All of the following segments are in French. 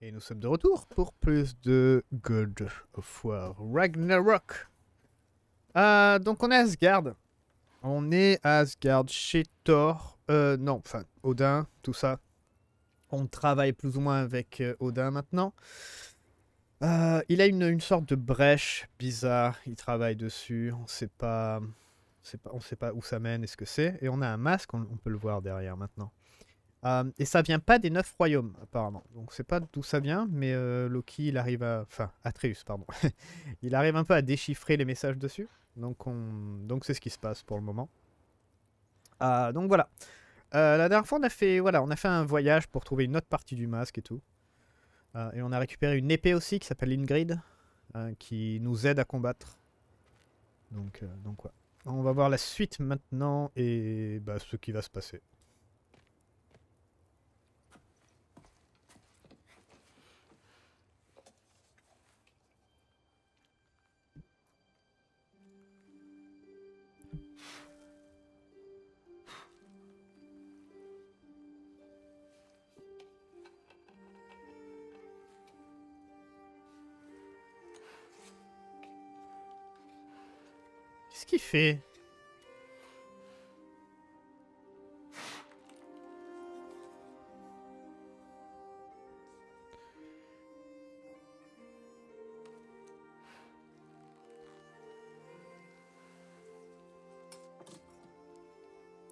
Et nous sommes de retour pour plus de God of War Ragnarok. Euh, donc on est à Asgard. On est à Asgard chez Thor. Euh, non, enfin Odin, tout ça. On travaille plus ou moins avec euh, Odin maintenant. Il a une, sorte de brèche bizarre. Il travaille dessus. On sait pas, on sait pas, sait pas où ça mène et ce que c'est. Et on a un masque. On peut le voir derrière maintenant. Euh, et ça vient pas des neuf royaumes, apparemment. Donc c'est pas d'où ça vient, mais euh, Loki, il arrive à... Enfin, Atreus, pardon. il arrive un peu à déchiffrer les messages dessus. Donc on... donc c'est ce qui se passe pour le moment. Euh, donc voilà. La dernière fois, on a fait voilà, on a fait un voyage pour trouver une autre partie du masque et tout. Et on a récupéré une épée aussi qui s'appelle Ingrid, qui nous aide à combattre. Donc donc ouais. On va voir la suite maintenant et bah, ce qui va se passer. Qu'il fait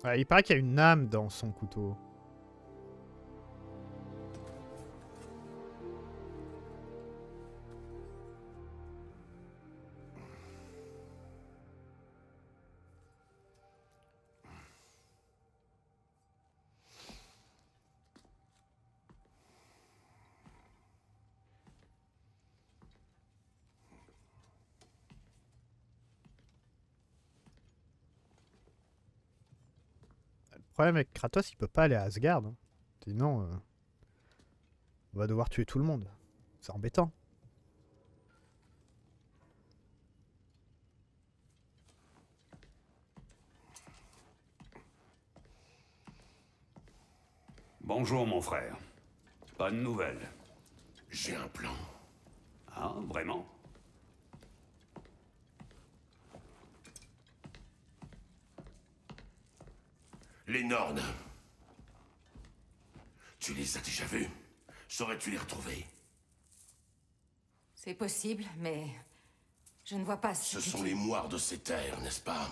Ouais, il paraît qu'il y a une âme dans son couteau. Problème avec Kratos, il peut pas aller à Asgard. hein. Sinon, euh, on va devoir tuer tout le monde. C'est embêtant. Bonjour mon frère. Pas de nouvelles. J'ai un plan. Ah, vraiment? Les Nornes. Tu les as déjà vus Saurais-tu les retrouver? C'est possible, mais je ne vois pas si Ce tu- sont les moires de ces terres, n'est-ce pas?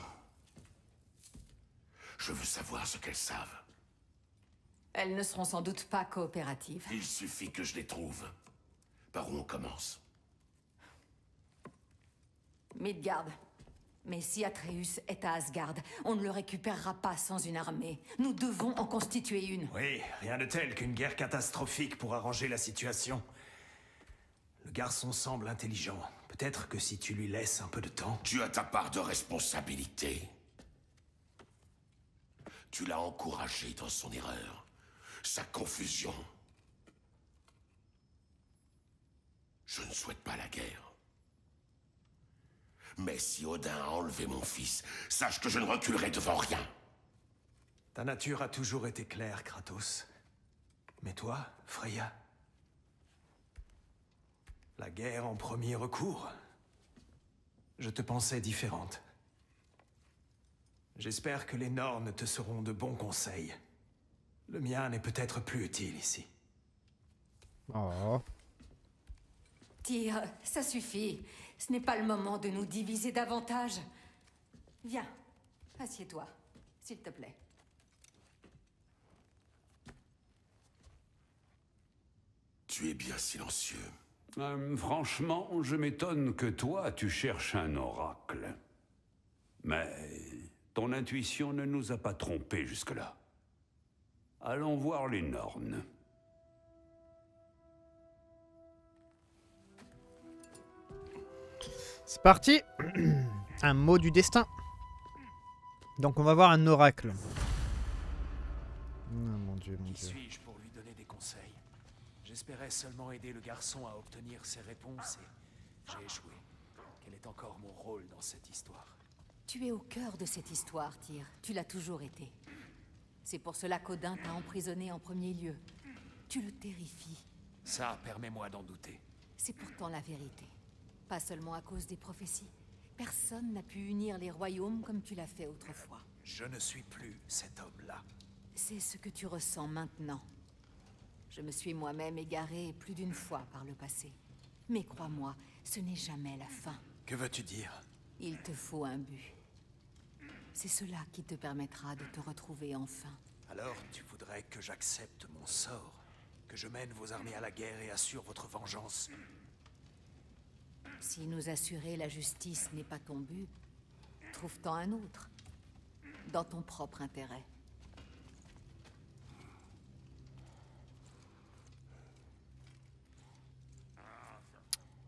Je veux savoir ce qu'elles savent. Elles ne seront sans doute pas coopératives. Il suffit que je les trouve. Par où on commence? Midgard. Mais si Atreus est à Asgard, on ne le récupérera pas sans une armée. Nous devons en constituer une. Oui, rien de tel qu'une guerre catastrophique pour arranger la situation. Le garçon semble intelligent. Peut-être que si tu lui laisses un peu de temps. Tu as ta part de responsabilité. Tu l'as encouragé dans son erreur, sa confusion. Je ne souhaite pas la guerre. Mais si Odin a enlevé mon fils, sache que je ne reculerai devant rien. Ta nature a toujours été claire, Kratos. Mais toi, Freya? La guerre en premier recours Je te pensais différente. J'espère que les Nornes te seront de bons conseils. Le mien n'est peut-être plus utile ici. Oh. Tyr, ça suffit. Ce n'est pas le moment de nous diviser davantage. Viens, assieds-toi, s'il te plaît. Tu es bien silencieux. Euh, Franchement, je m'étonne que toi, tu cherches un oracle. Mais ton intuition ne nous a pas trompés jusque-là. Allons voir les Nornes. C'est parti Un mot du destin. Donc on va voir un oracle. Oh, mon dieu, mon Qui dieu. suis-je pour lui donner des conseils? J'espérais seulement aider le garçon à obtenir ses réponses et j'ai échoué. Quel est encore mon rôle dans cette histoire? Tu es au cœur de cette histoire, Tyr. Tu l'as toujours été. C'est pour cela qu'Odin t'a emprisonné en premier lieu. Tu le terrifies. Ça, permet-moi d'en douter. C'est pourtant la vérité. Pas seulement à cause des prophéties. Personne n'a pu unir les royaumes comme tu l'as fait autrefois. Je ne suis plus cet homme-là. C'est ce que tu ressens maintenant. Je me suis moi-même égaré plus d'une fois par le passé. Mais crois-moi, ce n'est jamais la fin. Que veux-tu dire? Il te faut un but. C'est cela qui te permettra de te retrouver enfin. Alors, tu voudrais que j'accepte mon sort Que je mène vos armées à la guerre et assure votre vengeance? Si nous assurer la justice n'est pas ton but, trouve-t'en un autre. Dans ton propre intérêt.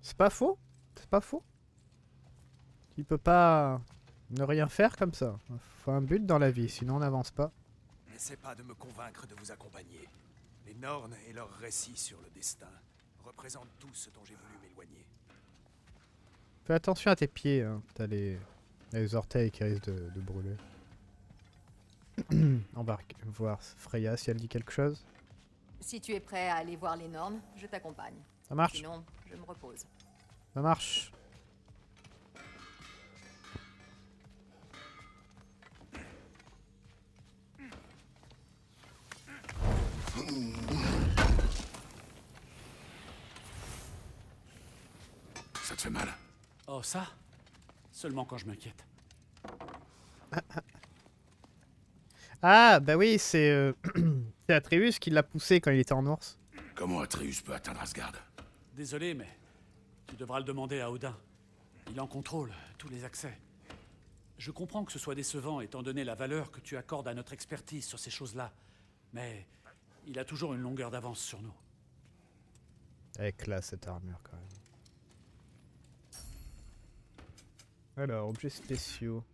C'est pas faux. C'est pas faux. Tu peux pas ne rien faire comme ça. Faut un but dans la vie, sinon on n'avance pas. N'essaie pas de me convaincre de vous accompagner. Les Nornes et leurs récits sur le destin représentent tout ce dont j'ai voulu m'éloigner. Fais attention à tes pieds, hein. t'as les... les orteils qui risquent de, de brûler. on va voir Freya si elle dit quelque chose. Si tu es prêt à aller voir les normes, je t'accompagne. Ça marche, Sinon, je me repose. ça marche. Ça te fait mal Oh, ça? Seulement quand je m'inquiète. Ah, bah oui, c'est euh, c'est Atreus qui l'a poussé quand il était en ours. Comment Atreus peut atteindre Asgard? Désolé, mais tu devras le demander à Odin. Il en contrôle tous les accès. Je comprends que ce soit décevant étant donné la valeur que tu accordes à notre expertise sur ces choses-là. Mais il a toujours une longueur d'avance sur nous. Elle classe cette armure quand même. Alors, objets spéciaux.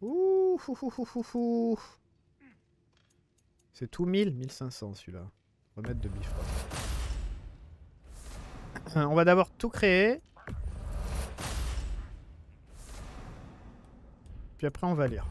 Ouh. C'est tout 1000 1500 celui-là. Remettre de Bifrost. On va d'abord tout créer. Puis après on va lire.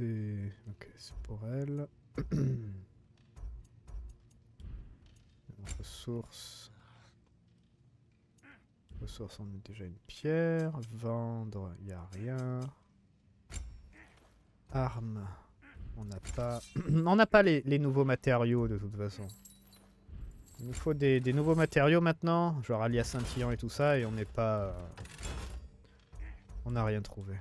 Ok, c'est pour elle. Ressources. Ressources, on a déjà une pierre. Vendre, il n'y a rien. Armes, on n'a pas... on n'a pas les, nouveaux matériaux de toute façon. Il nous faut des, des nouveaux matériaux maintenant, genre alias scintillant et tout ça, et on n'est pas... euh, On n'a rien trouvé.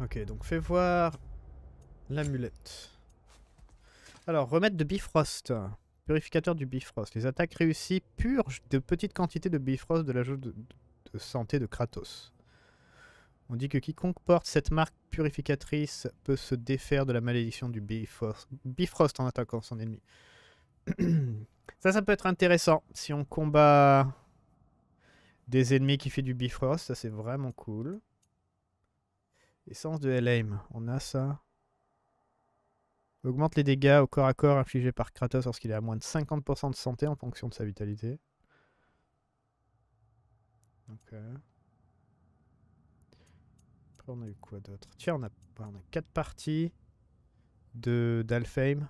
Ok, donc fais voir l'amulette. Alors, remède de Bifrost. Purificateur du Bifrost. Les attaques réussies purgent de petites quantités de Bifrost de l'ajout de, de santé de Kratos. On dit que quiconque porte cette marque purificatrice peut se défaire de la malédiction du Bifrost, Bifrost en attaquant son ennemi. ça, ça peut être intéressant si on combat des ennemis qui fait du Bifrost. Ça, c'est vraiment cool. Essence de Helheim, on a ça. Augmente les dégâts au corps à corps infligés par Kratos lorsqu'il est à moins de 50% de santé en fonction de sa vitalité. Ok. Après, on a eu quoi d'autre? Tiens, on a, ouais, on a 4 parties d'Alfheim.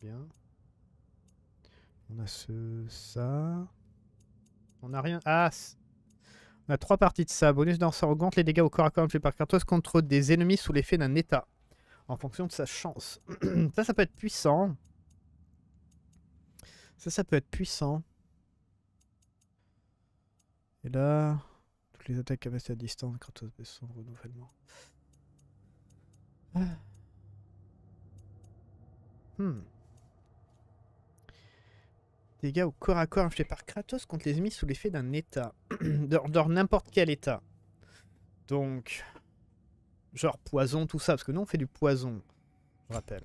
Bien. On a ce, ça. On a rien. Ah On a 3 parties de ça. Bonus danseur augmente les dégâts au corps à corps infligés par Kratos contre des ennemis sous l'effet d'un état. En fonction de sa chance. ça, ça peut être puissant. Ça, ça peut être puissant. Et là, toutes les attaques capacité à distance, Kratos baisse son renouvellement. Ah. Hmm. Dégâts au corps à corps infligés par Kratos contre les ennemis sous l'effet d'un état. dans n'importe quel état. Donc, genre poison, tout ça, parce que nous on fait du poison, je rappelle.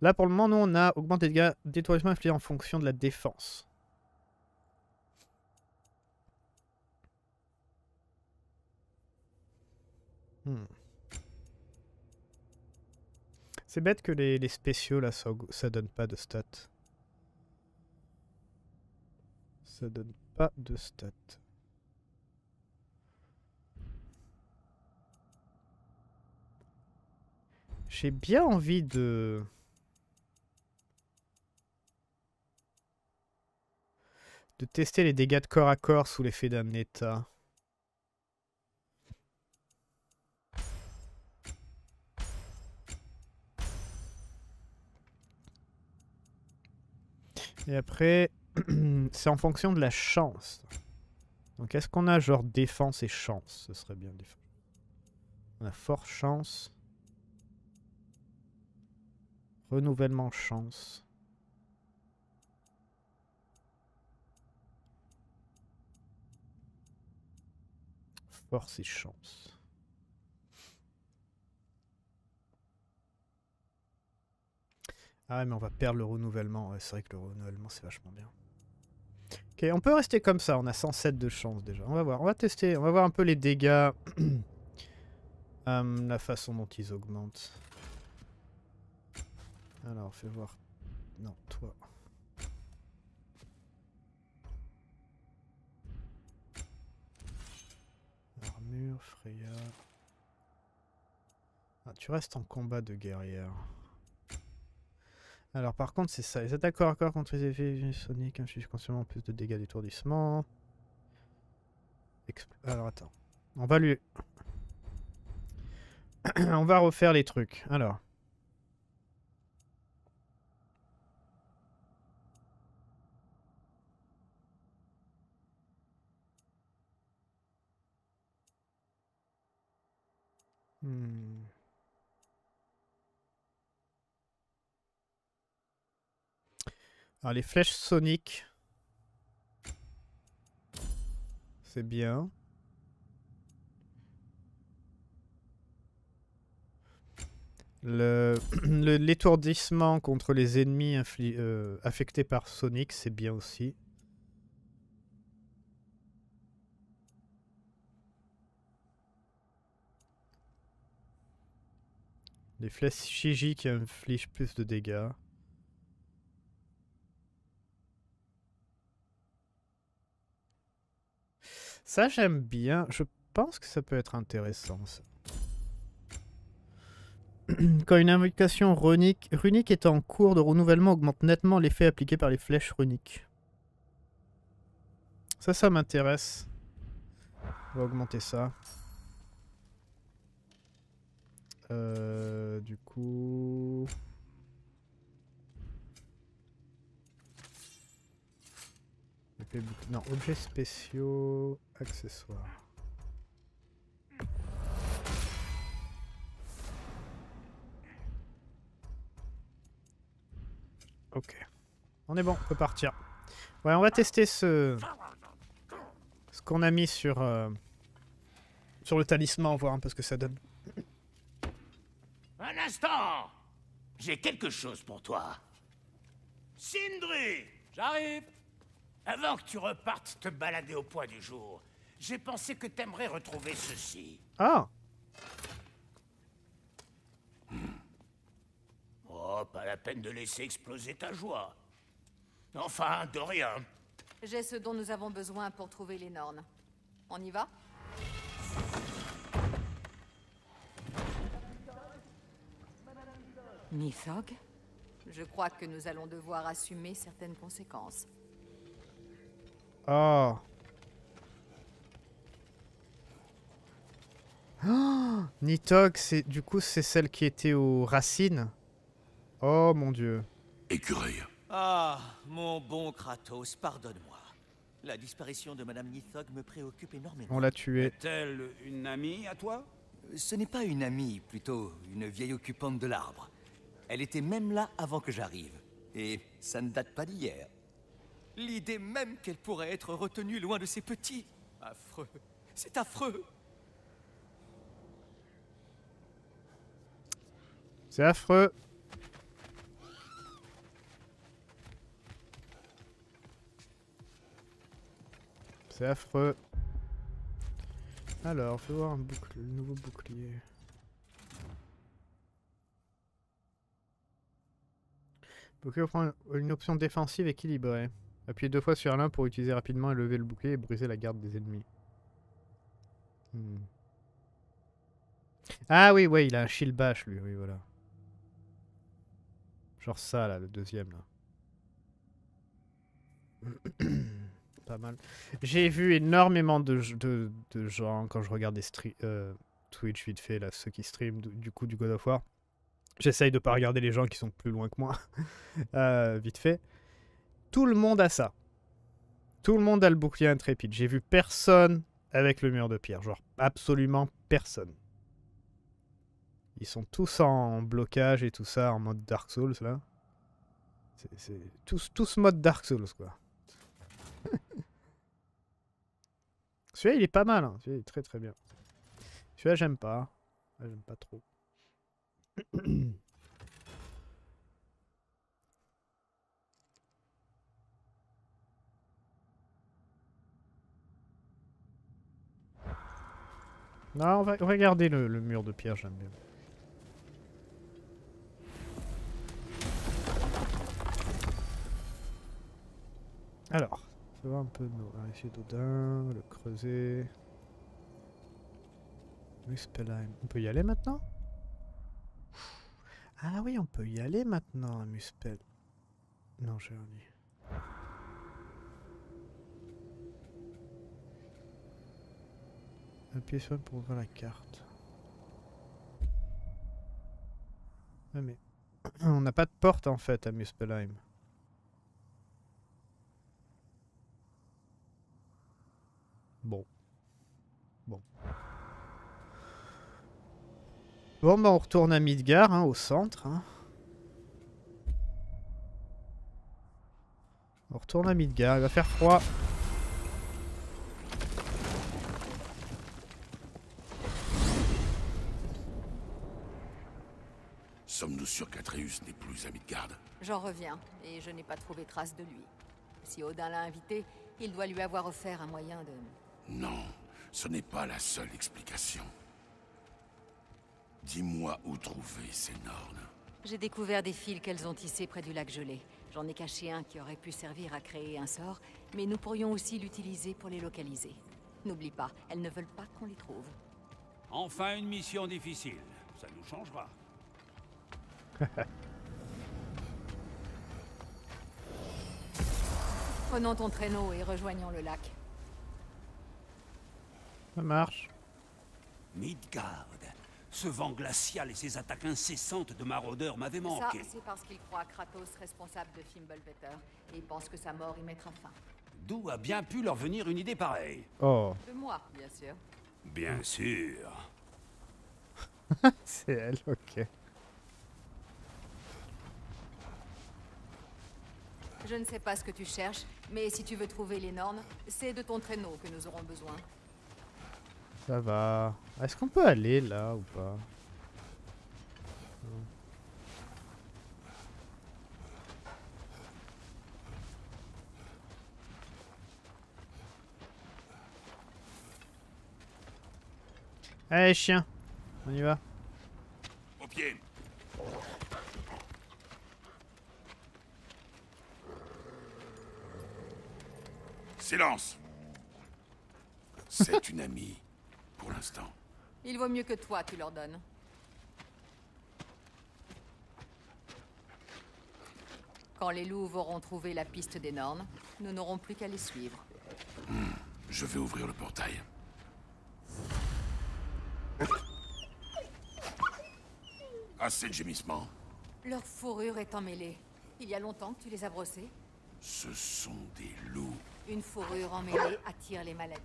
Là pour le moment, nous on a augmenté les dégâts d'étourdissement infligés en fonction de la défense. Hmm. C'est bête que les, les spéciaux là ça, ça donne pas de stats. Donne pas de stats. J'ai bien envie de... de tester les dégâts de corps à corps sous l'effet d'un état. Et après, c'est en fonction de la chance. Donc est-ce qu'on a genre défense et chance? Ce serait bien défense. On a fort chance. Renouvellement chance. Force et chance. Ah ouais, mais on va perdre le renouvellement. C'est vrai que le renouvellement, c'est vachement bien. On peut rester comme ça. On a 107 de chance déjà. On va voir. On va tester. On va voir un peu les dégâts. Hum, la façon dont ils augmentent. Alors, fais voir. Non, toi. Armure, Freya. Ah, tu restes en combat de guerrière. Alors par contre c'est ça, les attaques corps à corps contre les effets soniques infligent constamment plus de dégâts d'étourdissement. Alors attends, on va lui... on va refaire les trucs. Alors. Alors les flèches soniques. C'est bien. Le- le- L'étourdissement contre les ennemis euh, affectés par Sonic, c'est bien aussi. Les flèches Shiji qui infligent plus de dégâts. Ça, j'aime bien. Je pense que ça peut être intéressant. Quand une invocation runique, est en cours de renouvellement, augmente nettement l'effet appliqué par les flèches runiques. Ça, ça m'intéresse. On va augmenter ça. Euh, du coup... Non, objets spéciaux, accessoires. Ok. On est bon, on peut partir. Ouais, on va tester ce... Ce qu'on a mis sur... euh, Sur le talisman, voir un peu ce que ça donne. Un instant J'ai quelque chose pour toi. Sindri J'arrive Avant que tu repartes te balader au point du jour, j'ai pensé que t'aimerais retrouver ceci. Ah Oh, pas la peine de laisser exploser ta joie. Enfin, de rien. J'ai ce dont nous avons besoin pour trouver les Nornes. On y va? Nithog Je crois que nous allons devoir assumer certaines conséquences. Oh. Oh Nithog, c'est du coup c'est celle qui était aux racines. Oh mon dieu. Écureuil. Ah, mon bon Kratos, pardonne-moi. La disparition de Madame Nithog me préoccupe énormément. On l'a tué. Est-elle une amie à toi? Ce n'est pas une amie, plutôt une vieille occupante de l'arbre. Elle était même là avant que j'arrive. Et ça ne date pas d'hier. L'idée même qu'elle pourrait être retenue loin de ses petits. Affreux. C'est affreux. C'est affreux. C'est affreux. Alors, fais voir un nouveau bouclier. Bouclier offrant une option défensive équilibrée. Appuyez deux fois sur l'un pour utiliser rapidement et lever le bouclier et briser la garde des ennemis. Hmm. Ah oui, ouais, il a un shield bash lui, oui, voilà. Genre ça, là, le deuxième, là. Pas mal. J'ai vu énormément de, de, de gens quand je regarde des euh, Twitch vite fait, là, ceux qui streament du, du coup du God of War. J'essaye de pas regarder les gens qui sont plus loin que moi, euh, vite fait. Tout le monde a ça. Tout le monde a le bouclier intrépide. J'ai vu personne avec le mur de pierre. Genre, absolument personne. Ils sont tous en blocage et tout ça, en mode Dark Souls, là. C'est- tous, tous mode Dark Souls, quoi. Celui-là, il est pas mal. Hein. Est très très bien. Celui-là, j'aime pas. J'aime pas trop. Non, on va regarder le, mur de pierre, j'aime bien. Alors, on va un peu nos vérifier d'Odin, le creuset. Muspelheim. On peut y aller maintenant? Ah oui, on peut y aller maintenant à Muspel. Non, j'ai rien dit. Appuyez sur pour ouvrir la carte. Mais on n'a pas de porte en fait à Muspelheim. Bon. Bon. Bon, bah on retourne à Midgar, hein, au centre. hein. On retourne à Midgar, il va faire froid. Sûrs qu'Atreus n'est plus à Midgard J'en reviens, et je n'ai pas trouvé trace de lui. Si Odin l'a invité, il doit lui avoir offert un moyen de... Non, ce n'est pas la seule explication. Dis-moi où trouver ces Nornes. J'ai découvert des fils qu'elles ont tissés près du lac gelé. J'en ai caché un qui aurait pu servir à créer un sort, mais nous pourrions aussi l'utiliser pour les localiser. N'oublie pas, elles ne veulent pas qu'on les trouve. Enfin une mission difficile. Ça nous changera. Prenons ton traîneau et rejoignons le lac. Ça marche. Midgard. Ce vent glacial et ces attaques incessantes de maraudeurs m'avaient Ça, manqué. c'est parce qu'il croit Kratos responsable de Fimbulvetter, et pense que sa mort y mettra fin. D'où a bien pu leur venir une idée pareille Oh, De moi, bien sûr. Bien sûr. c'est elle, ok. Je ne sais pas ce que tu cherches, mais si tu veux trouver les Nornes, c'est de ton traîneau que nous aurons besoin. Ça va. Est-ce qu'on peut aller là ou pas? Allez, chien. On y va. Au pied Silence C'est une amie, pour l'instant. Il vaut mieux que toi, tu leur donnes. Quand les loups auront trouvé la piste des Nornes, nous n'aurons plus qu'à les suivre. Je vais ouvrir le portail. Assez de gémissements. Leur fourrure est emmêlée. Il y a longtemps que tu les as brossés Ce sont des loups. Une fourrure emmêlée attire les maladies.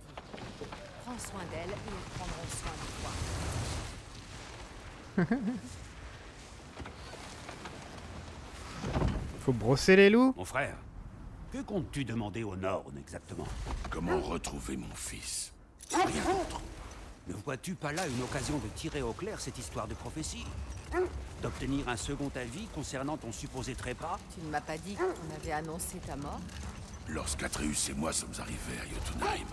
Prends soin d'elles et ils prendront soin de toi. Faut brosser les loups. Mon frère, que comptes-tu demander au Nord exactement? Comment retrouver mon fils? Rien d'autre. Ne vois-tu pas là une occasion de tirer au clair cette histoire de prophétie? D'obtenir un second avis concernant ton supposé trépas? Tu ne m'as pas dit qu'on avait annoncé ta mort? Lorsqu'Atreus et moi sommes arrivés à Jotunheim,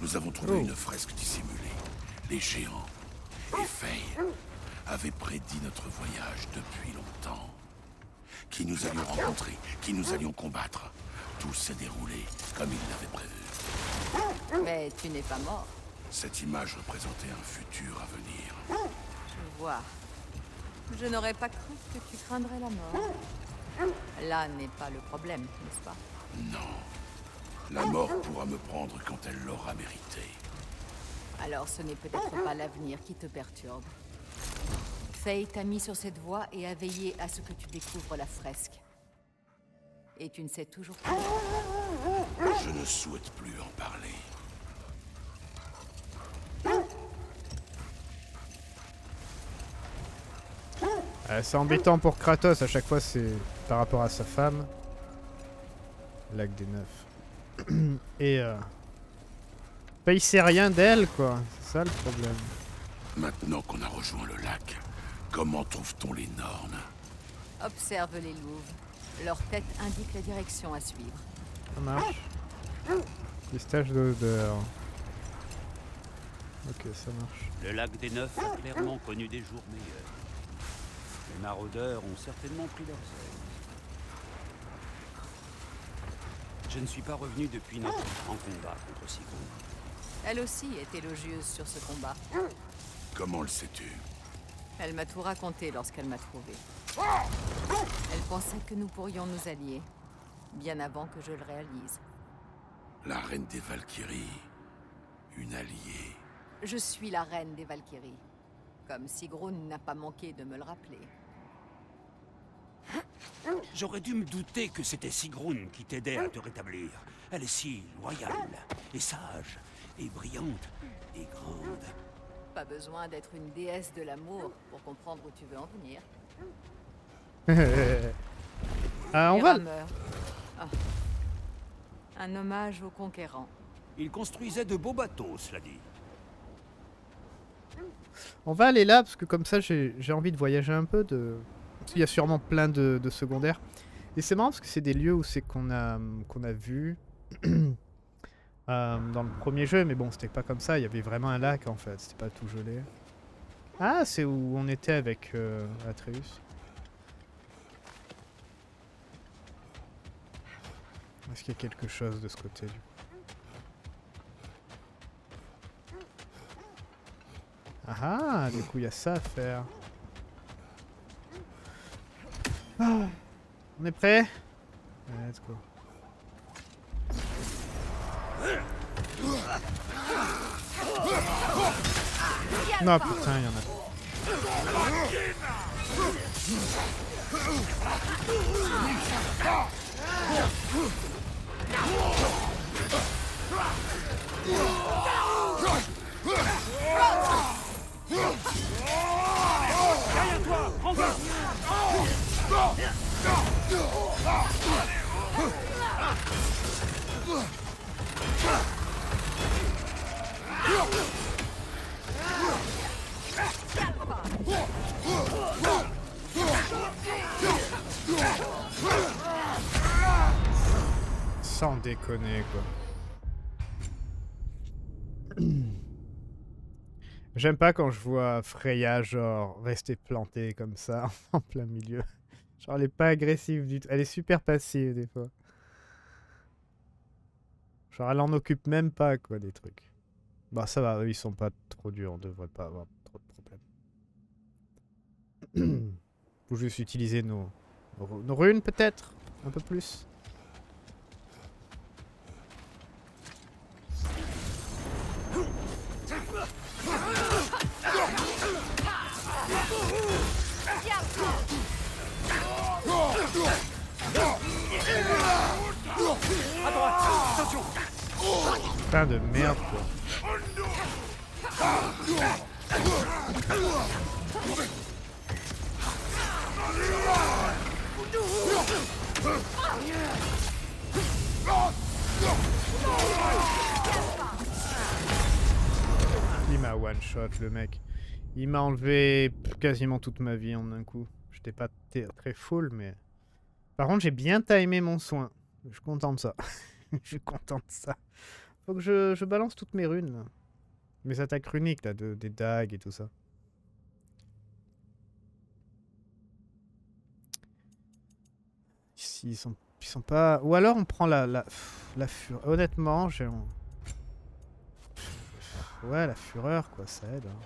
nous avons trouvé Oh. une fresque dissimulée. Les géants et Faye avaient prédit notre voyage depuis longtemps. qui nous allions rencontrer, qui nous allions combattre. Tout s'est déroulé comme il l'avait prévu. Mais tu n'es pas mort. Cette image représentait un futur à venir. Je vois. Je n'aurais pas cru que tu craindrais la mort. Là n'est pas le problème, n'est-ce pas? Non. La mort pourra me prendre quand elle l'aura mérité. Alors ce n'est peut-être pas l'avenir qui te perturbe. Faye t'a mis sur cette voie et a veillé à ce que tu découvres la fresque. Et tu ne sais toujours pas. Je ne souhaite plus en parler. Euh, c'est embêtant pour Kratos, à chaque fois c'est par rapport à sa femme. Lac des Neufs. Et euh... Bah, il sait rien d'elle quoi, c'est ça le problème. Maintenant qu'on a rejoint le lac, comment trouve-t-on les nornes? Observe les louves. Leur tête indique la direction à suivre. Ça marche? Pistache d'odeur. Ok, ça marche. Le lac des Neufs a clairement connu des jours meilleurs. Les maraudeurs ont certainement pris leur ailes. Je ne suis pas revenu depuis notre grand combat contre Sigrun. Elle aussi est élogieuse sur ce combat. Comment le sais-tu? Elle m'a tout raconté lorsqu'elle m'a trouvé. Elle pensait que nous pourrions nous allier, bien avant que je le réalise. La reine des Valkyries. Une alliée. Je suis la reine des Valkyries. Comme Sigrun n'a pas manqué de me le rappeler. J'aurais dû me douter que c'était Sigrun qui t'aidait à te rétablir. Elle est si loyale, et sage, et brillante, et grande. Pas besoin d'être une déesse de l'amour pour comprendre où tu veux en venir. Ah, on va... Ah. Un hommage aux conquérants. Il construisait de beaux bateaux, cela dit. On va aller là parce que comme ça j'ai j'ai envie de voyager un peu. De... qu'il y a sûrement plein de, de secondaires. Et c'est marrant parce que c'est des lieux où c'est qu'on a, qu'on a vu euh, dans le premier jeu. Mais bon, c'était pas comme ça. Il y avait vraiment un lac en fait. C'était pas tout gelé. Ah, c'est où on était avec euh, Atreus. Est-ce qu'il y a quelque chose de ce côté du coup? Ah ah, du coup il y a ça à faire. On est prêt? Let's go. Non putain, y en a. Sans déconner quoi. J'aime pas quand je vois Freya genre rester plantée comme ça en plein milieu. Genre elle est pas agressive du tout. Elle est super passive des fois. Genre elle en occupe même pas quoi des trucs. Bah ça va, eux ils sont pas trop durs, on devrait pas avoir trop de problèmes. Faut juste utiliser nos, nos ru- nos runes peut-être? Un peu plus? Putain de merde quoi. Il m'a one shot le mec. Il m'a enlevé quasiment toute ma vie en un coup. J'étais pas très full mais... Par contre j'ai bien timé mon soin. Je suis content de ça. Je suis content de ça. Faut que je, je balance toutes mes runes là. Mes attaques runiques là, de, des dagues et tout ça. S'ils sont, ils sont pas... Ou alors on prend la... La, la fureur. Honnêtement, j'ai... Ouais, la fureur, quoi, ça aide. hein.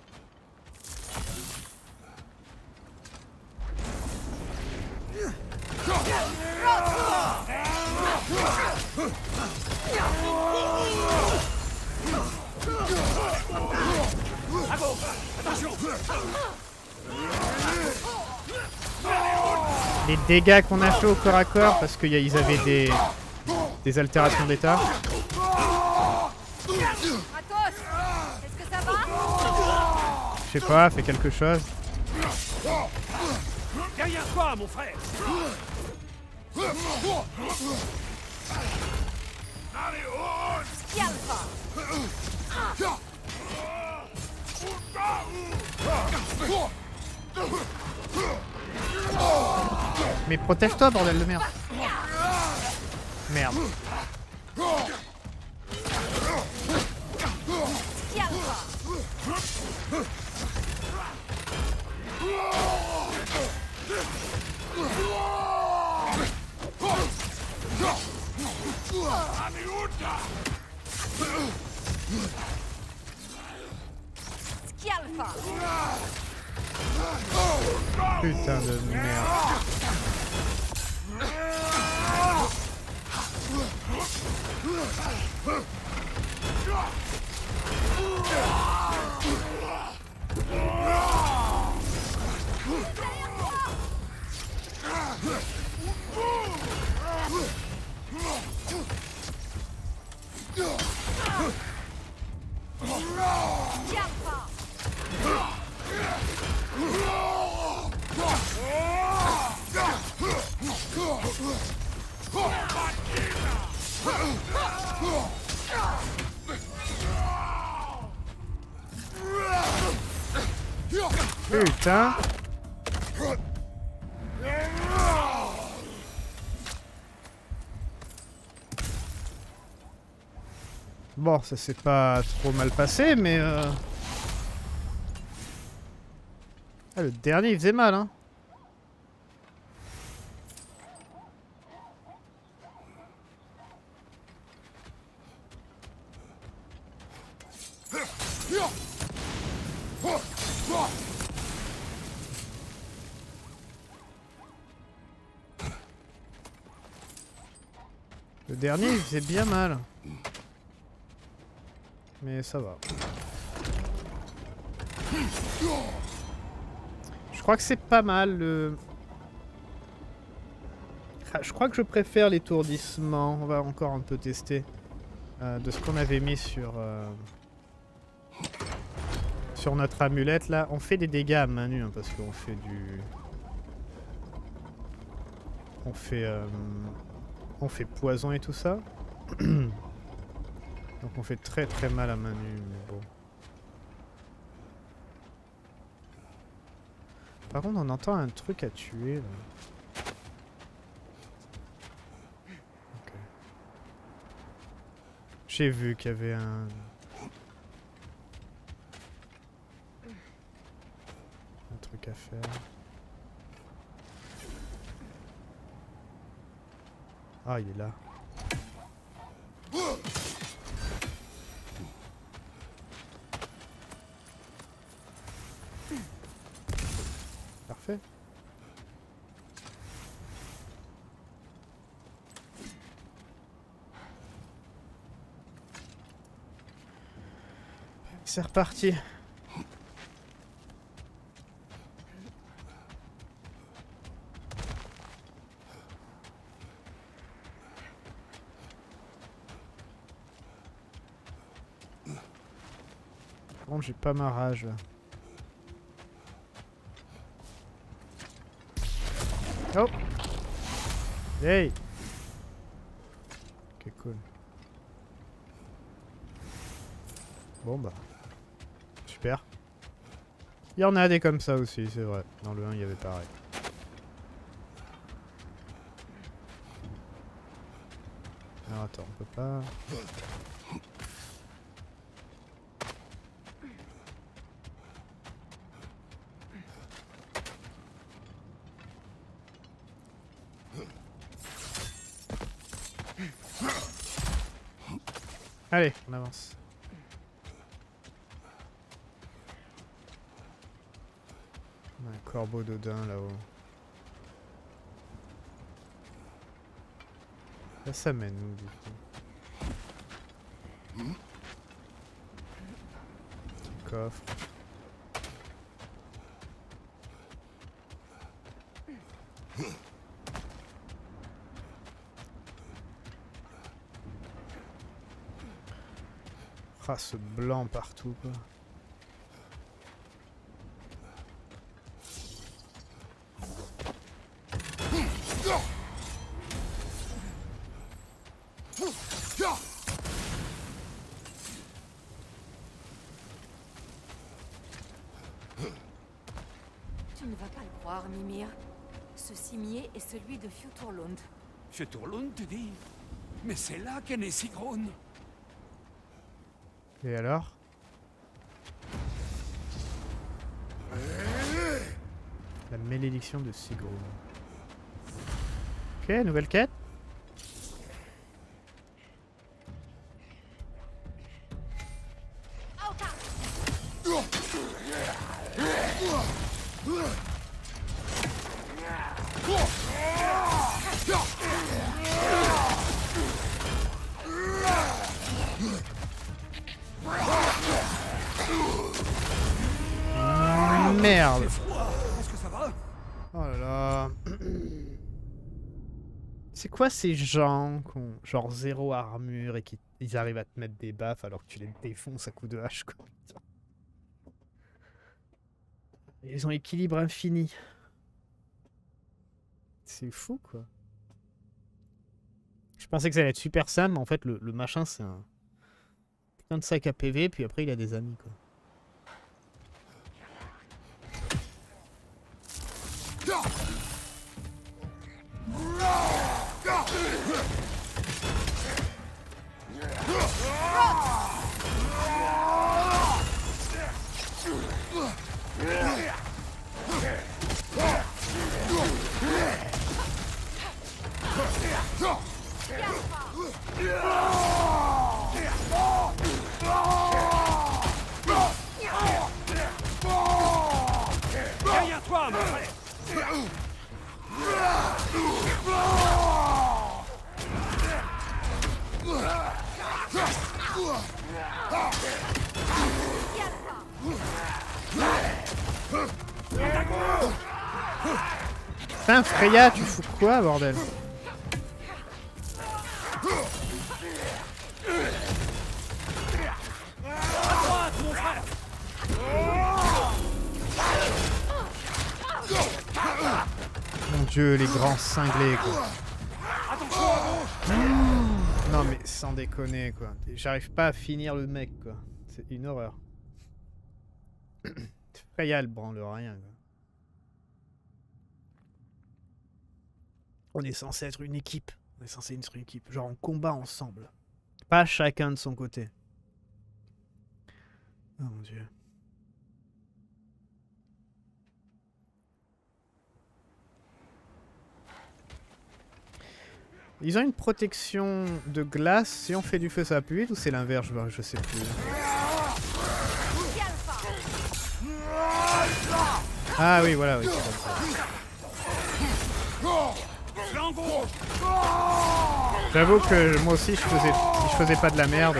Les dégâts qu'on a fait au corps à corps, parce qu'ils avaient des, des altérations d'état. Athos Est-ce que ça va? Je sais pas, fait quelque chose. Derrière toi, mon frère Mais protège-toi, bordel de merde. Merde. Putain de merde. Schialfa Putain. Bon, ça s'est pas trop mal passé, mais... euh, Ah, le dernier, il faisait mal, hein. Le dernier, il faisait bien mal. Ça va. Je crois que c'est pas mal le... Ah, Je crois que je préfère l'étourdissement. On va encore un peu tester. euh, de ce qu'on avait mis sur... euh, Sur notre amulette là. On fait des dégâts à main nue hein, parce qu'on fait du... On fait... euh, On fait poison et tout ça. Donc on fait très très mal à main nue, mais bon. Par contre, on entend un truc à tuer là. J'ai vu qu'il y avait un. Un truc à faire. Ah, il est là. Parfait. C'est reparti. Par contre, j'ai pas ma rage là. Oh Hey Ok, cool. Bon bah. Il y en a des comme ça aussi, c'est vrai. Dans le 1, il y avait pareil. Alors attends, on peut pas... Allez, on avance. Corbeau d'Odin là-haut. Là, ça mène où du coup? Petit coffre. Ah, ce blanc partout, quoi. Tu ne vas pas le croire, Mimir. Ce cimier est celui de Fjoturlund. Fjoturlund, tu dis? Mais c'est là qu'est né Sigrun. Et alors? La malédiction de Sigrun. Ok, nouvelle quête? Ces gens qui ont genre zéro armure et qui ils arrivent à te mettre des baffes alors que tu les défonces à coups de hache quoi. Ils ont équilibre infini. C'est fou quoi. Je pensais que ça allait être super simple, mais en fait le, le machin c'est un putain de sac à PV puis après il a des amis quoi. Putain Freya, tu fous quoi bordel Mon dieu, les grands cinglés quoi. Non mais sans déconner quoi. J'arrive pas à finir le mec quoi. C'est une horreur. Freya elle branle rien quoi. On est censé être une équipe. On est censé être une équipe. Genre on combat ensemble. Pas chacun de son côté. Oh mon dieu. Ils ont une protection de glace. Si on fait du feu, ça va plus vite ou c'est l'inverse je, je sais plus. Ah oui, voilà, oui. c'est comme ça. J'avoue que moi aussi je faisais, je faisais pas de la merde.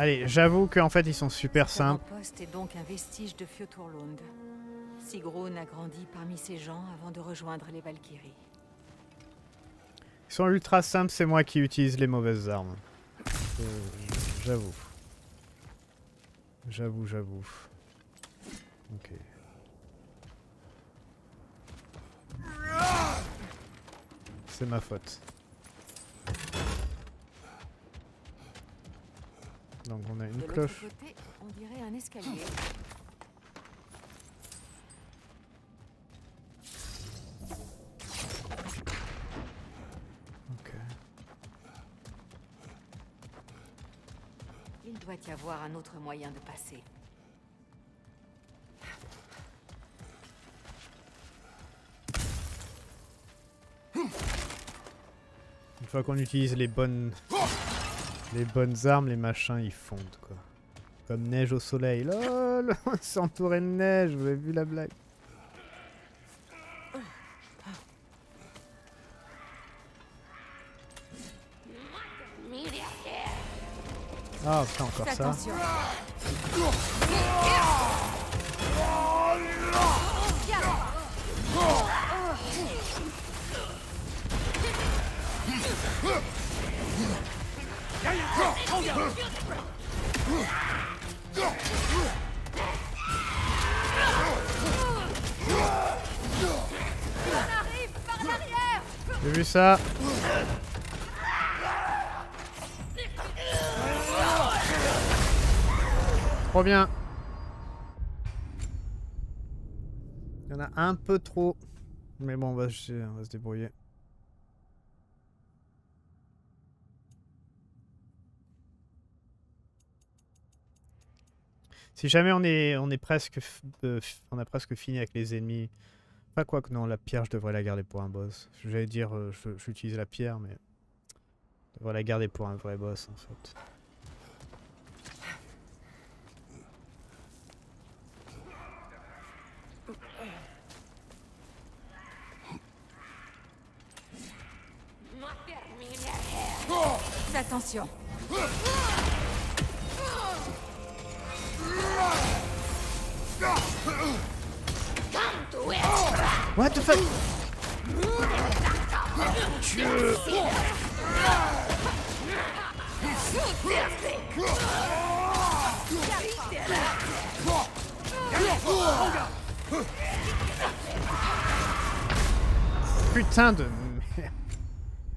Allez, j'avoue qu'en fait ils sont super simples. poste est donc un vestige de Fjoturlund. Sigrun a grandi parmi ces gens avant de rejoindre les Valkyries. Ils sont ultra simples, c'est moi qui utilise les mauvaises armes. Euh, j'avoue. J'avoue, j'avoue. Ok. C'est ma faute. Donc on a une De cloche. côté, on dirait un escalier. Ok. Il doit y avoir un autre moyen de passer. Fois qu'on utilise les bonnes... Les bonnes armes, les machins ils fondent quoi. Comme neige au soleil. LOL On s'est entouré de neige, vous avez vu la blague Ah putain encore ça. J'ai vu ça. Trop bien. Il y en a un peu trop. Mais bon, on va, on va se débrouiller. Si jamais on est, on est presque, euh, on a presque fini avec les ennemis. Pas quoi que non, la pierre, je devrais la garder pour un boss. J'allais dire, euh, j'utilise la pierre, mais je devrais la garder pour un vrai boss en fait. Attention. What the fuck? Putain de merde.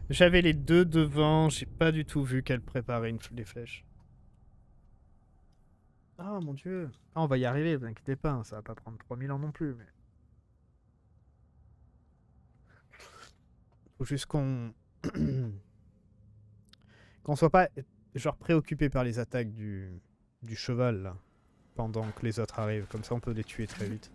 J'avais les deux devant, j'ai pas du tout vu qu'elle préparait une des flèches. Oh mon dieu. Ah, on va y arriver, vous inquiétez pas, hein, ça va pas prendre 3000 ans non plus. Mais... Faut juste qu'on. qu'on soit pas genre préoccupé par les attaques du, cheval. Pendant que les autres arrivent. Comme ça on peut les tuer très vite.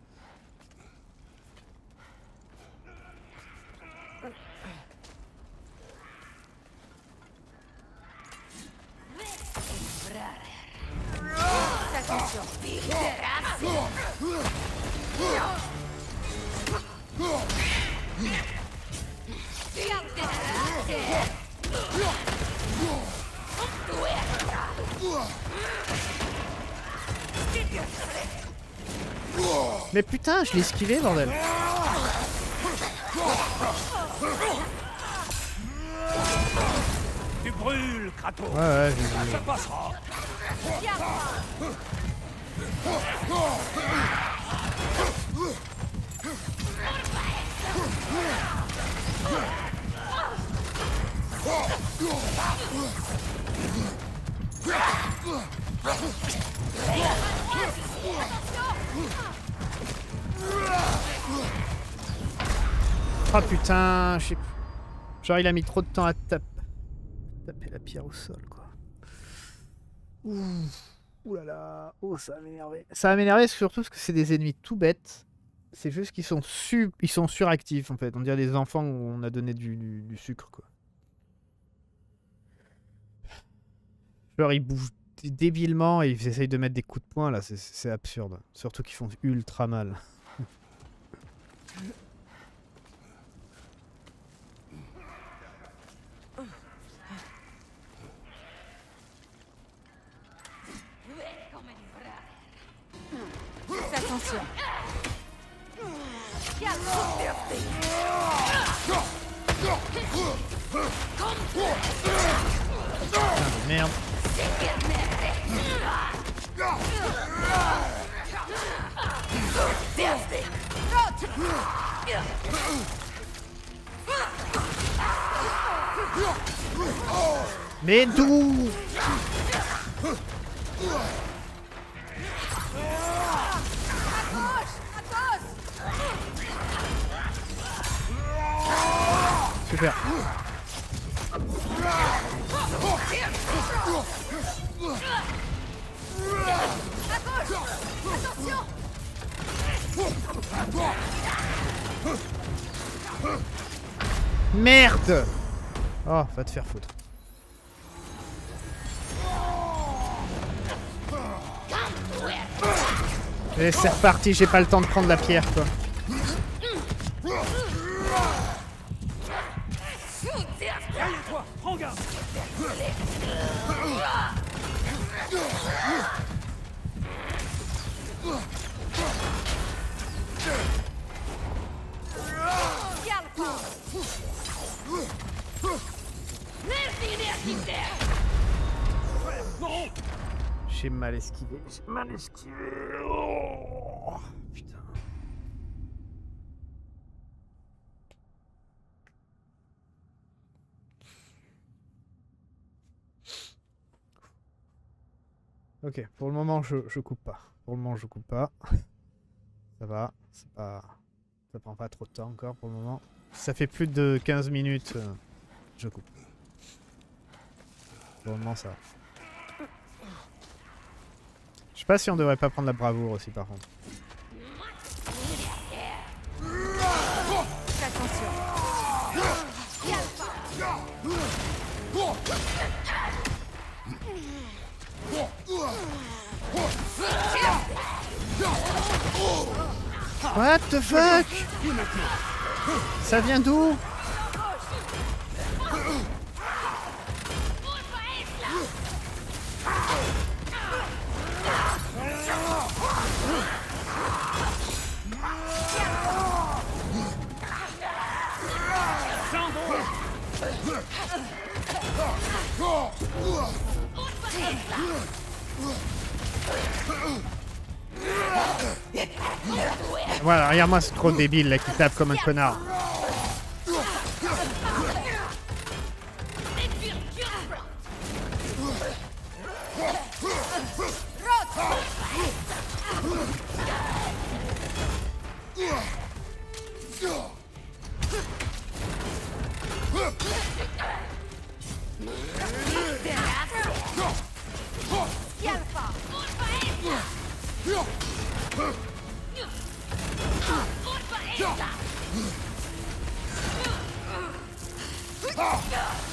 Mais putain, je l'ai esquivé bordel. Tu brûles, Kratos Ouais ouais, j'ai. Ça passera Oh putain, je sais. Genre il a mis trop de temps à taper, taper la pierre au sol quoi. Ouh, Ouh là là, oh ça va m'énerver. Ça va m'énerver surtout parce que c'est des ennemis tout bêtes. C'est juste qu'ils sont su ils sont suractifs en fait. On dirait des enfants où on a donné du, du- sucre quoi. Genre ils bougent débilement et ils essayent de mettre des coups de poing là, c'est- absurde. Surtout qu'ils font ultra mal. Attention. Merde. Mais d'où Super. Merde Oh, va te faire foutre. Et c'est reparti, j'ai pas le temps de prendre la pierre quoi. Toi, prends garde J'ai mal esquivé, j'ai mal esquivé. Oh, putain. Ok, pour le moment je, coupe pas. Pour le moment je coupe pas. Ça va, pas. Ça prend pas trop de temps encore pour le moment. Ça fait plus de 15 minutes, euh, je coupe. Pour le moment ça va. Je sais pas si on devrait pas prendre la bravoure aussi par contre. What the fuck? Ça vient d'où? Voilà, regarde-moi, c'est trop débile là qui tape comme un connard. Tiens.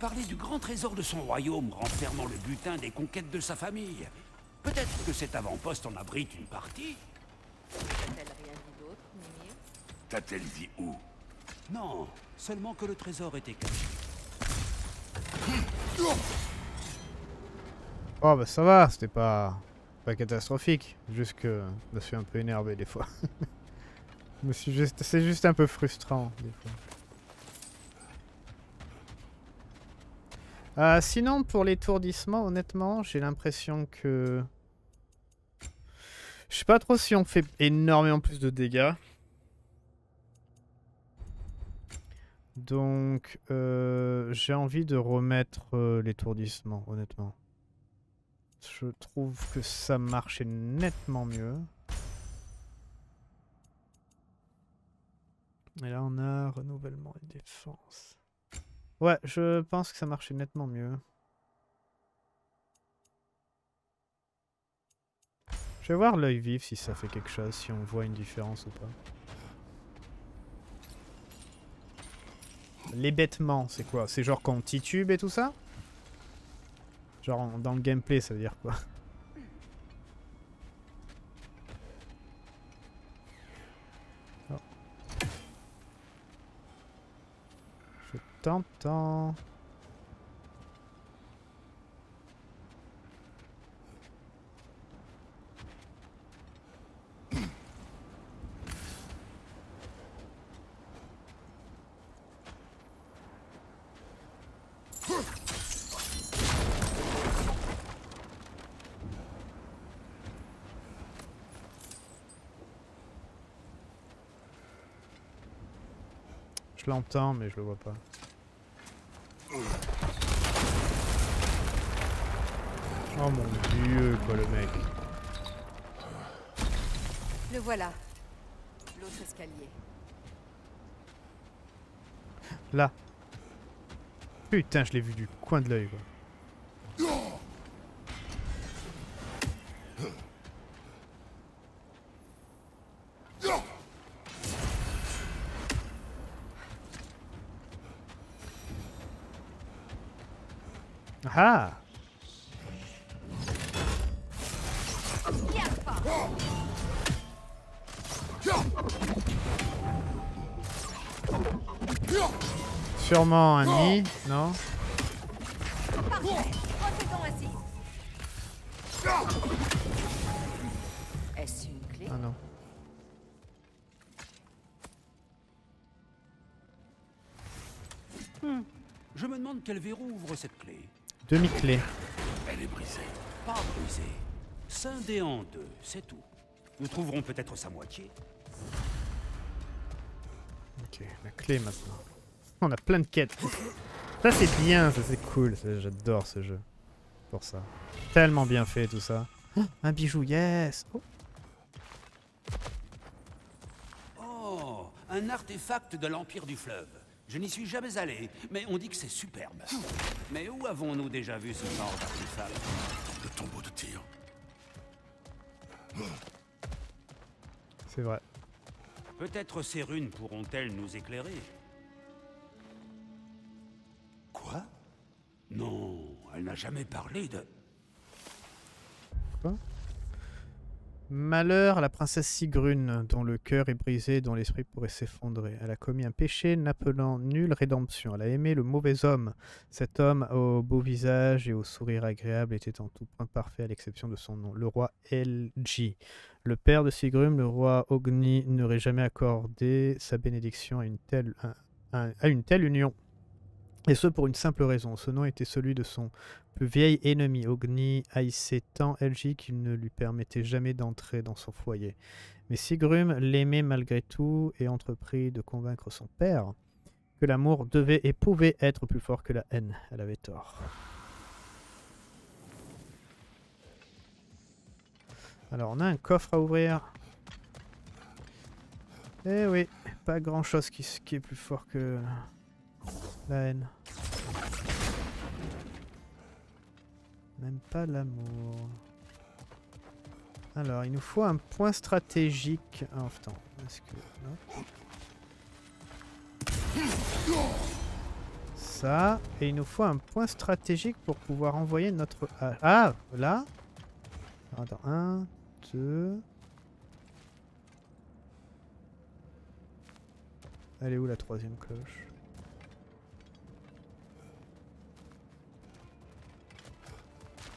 Parlé du grand trésor de son royaume renfermant le butin des conquêtes de sa famille. Peut-être que cet avant-poste en abrite une partie rien dit T'a-t-elle où? Non, seulement que le trésor était caché. Oh bah ça va, c'était pas, pas catastrophique. Juste que je me suis un peu énervé des fois. Je me suis juste, c'est juste un peu frustrant des fois. Euh, sinon pour l'étourdissement, honnêtement, j'ai l'impression que Je sais pas trop si on fait énormément plus de dégâts. Donc, euh, j'ai envie de remettre euh, l'étourdissement, honnêtement. Je trouve que ça marchait nettement mieux. Et là, on a renouvellement et défense. Ouais, je pense que ça marchait nettement mieux. Je vais voir l'œil vif si ça fait quelque chose, si on voit une différence ou pas. L'hébétement, c'est quoi? C'est genre quand on titube et tout ça? Genre en- dans le gameplay, ça veut dire quoi? Je l'entends, mais je le vois pas. Oh mon dieu, quoi, le mec. Le voilà. L'autre escalier. Là. Putain, je l'ai vu du coin de l'œil, quoi. Ah Sûrement un nid, non. Est-ce une clé Ah non. Je me demande quel verrou ouvre cette clé. Demi-clé. Elle est brisée. Pas brisée. Scindée en deux, c'est tout. Nous trouverons peut-être sa moitié. Ok, la clé maintenant. On a plein de quêtes. Ça c'est bien, ça c'est cool. J'adore ce jeu. Pour ça. Tellement bien fait tout ça. Oh, un bijou, yes Oh, Oh, un artefact de l'Empire du Fleuve. Je n'y suis jamais allé, mais on dit que c'est superbe. Mais où avons-nous déjà vu ce genre d'artefact? Le tombeau de tir. C'est vrai. Peut-être ces runes pourront-elles nous éclairer? Jamais parlé de... Malheur à la princesse Sigrun, dont le cœur est brisé, dont l'esprit pourrait s'effondrer. Elle a commis un péché n'appelant nulle rédemption. Elle a aimé le mauvais homme. Cet homme au beau visage et au sourire agréable était en tout point parfait à l'exception de son nom, le roi Elgi. Le père de Sigrun, le roi Ogni, n'aurait jamais accordé sa bénédiction à une telle union. Et ce pour une simple raison. Ce nom était celui de son plus vieil ennemi. Ogni haïssait tant Elgi qu'il ne lui permettait jamais d'entrer dans son foyer. Mais Sigrum l'aimait malgré tout et entreprit de convaincre son père que l'amour devait et pouvait être plus fort que la haine. Elle avait tort. Alors on a un coffre à ouvrir. Eh oui, pas grand chose qui, est plus fort que la haine. Même pas l'amour. Alors, il nous faut un point stratégique. Ah, attends, est-ce que... Ça, et il nous faut un point stratégique pour pouvoir envoyer notre... Ah, ah, là Attends, un, deux... Elle est où la troisième cloche?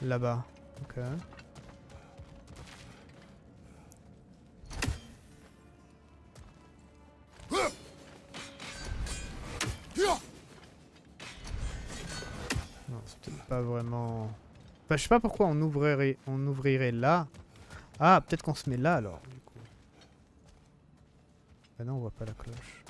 Là-bas. Ok. Non, c'est peut-être pas vraiment... Enfin, je sais pas pourquoi on ouvrirait, on ouvrirait là, Ah, peut-être qu'on se met là alors. Du coup. Ah non, on voit pas la cloche.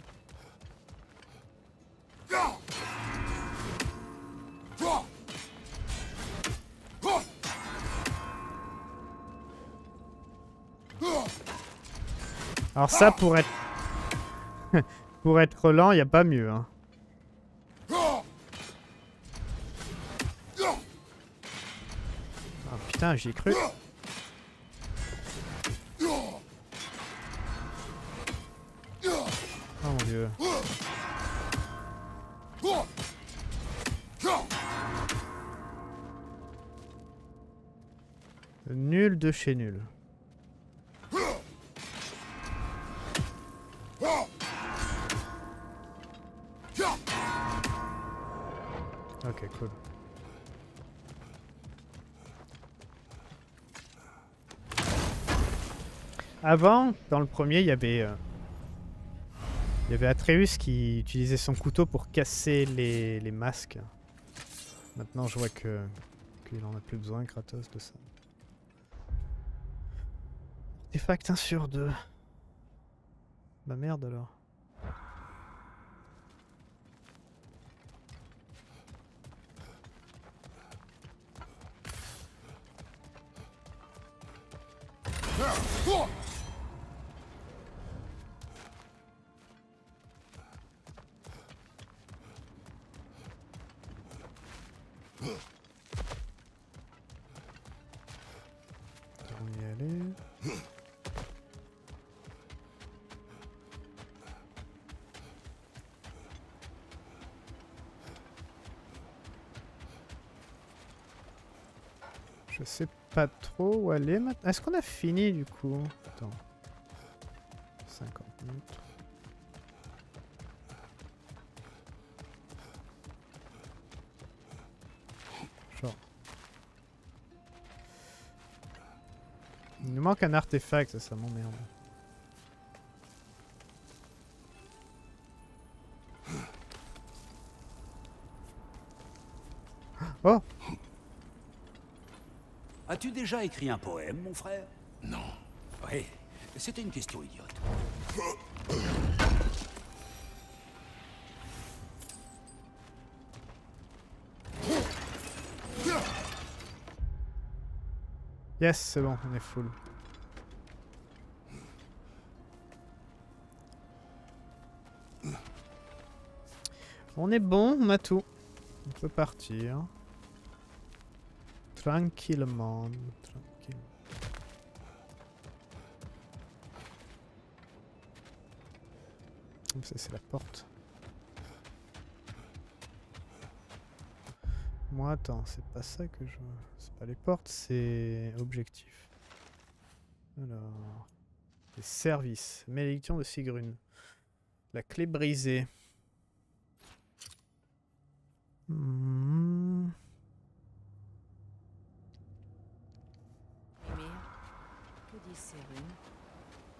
Alors ça, pour être... pour être lent, il a pas mieux. Hein. Ah putain, j'y ai cru. Oh mon dieu. Nul de chez nul. Avant, dans le premier, il y avait... euh, il y avait Atreus qui utilisait son couteau pour casser les, masques. Maintenant, je vois que qu'il en a plus besoin, Kratos, de ça. Artefact 1 sur 2. Bah merde alors. Trop où aller maintenant. Est-ce qu'on a fini du coup? Attends. 50 minutes. Genre. Il nous manque un artefact, ça, ça m'emmerde. Déjà écrit un poème, mon frère Non. Oui, c'était une question idiote. Yes, c'est bon, on est full. On est bon, on a tout. On peut partir. Tranquillement. Ça, c'est la porte. Moi, attends, c'est pas ça que je. C'est pas les portes, c'est objectif. Alors. Les services. Malédiction de Sigrun. La clé brisée. Hmm.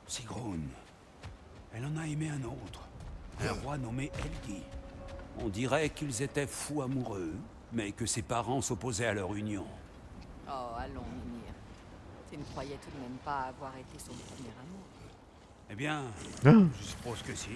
Sigrun. Elle en a aimé un autre. Roi nommé Helgi. On dirait qu'ils étaient fous amoureux, mais que ses parents s'opposaient à leur union. Oh, allons. Tu ne croyais tout de même pas avoir été son premier amour. Eh bien, Ah. je suppose que si.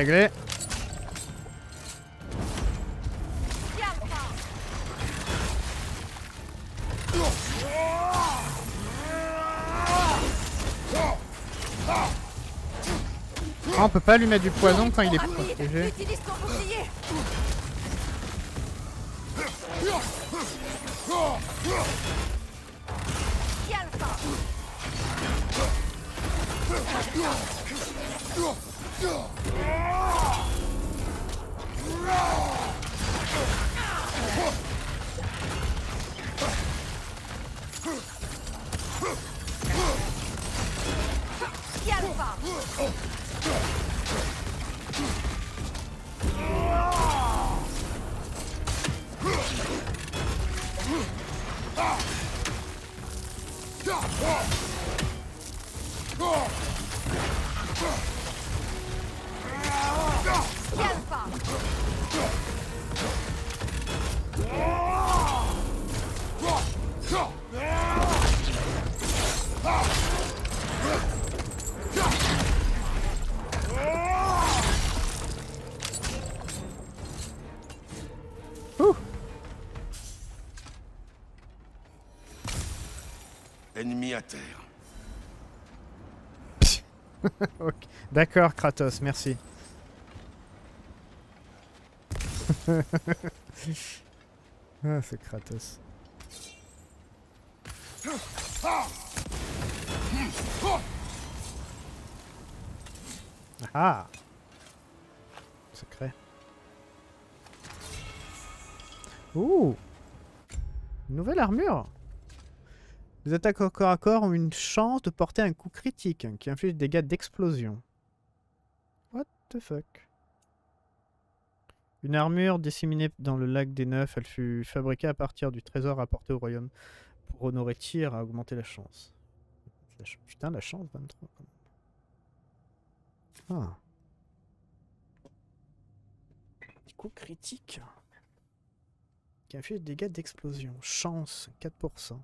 Réglé. Ah, on peut pas lui mettre du poison quand il est protégé. No! Uh. D'accord, Kratos, merci. ah, c'est Kratos. Ah Secret. Ouh Nouvelle armure Les attaques au corps à corps ont une chance de porter un coup critique qui inflige des dégâts d'explosion. The fuck? Une armure disséminée dans le lac des Neufs, elle fut fabriquée à partir du trésor apporté au royaume. Pour honorer Tyr, a augmenté la chance. Putain, la chance, 23 quand même. Ah. Petit coup critique. Qui inflige des dégâts d'explosion. Chance, 4%.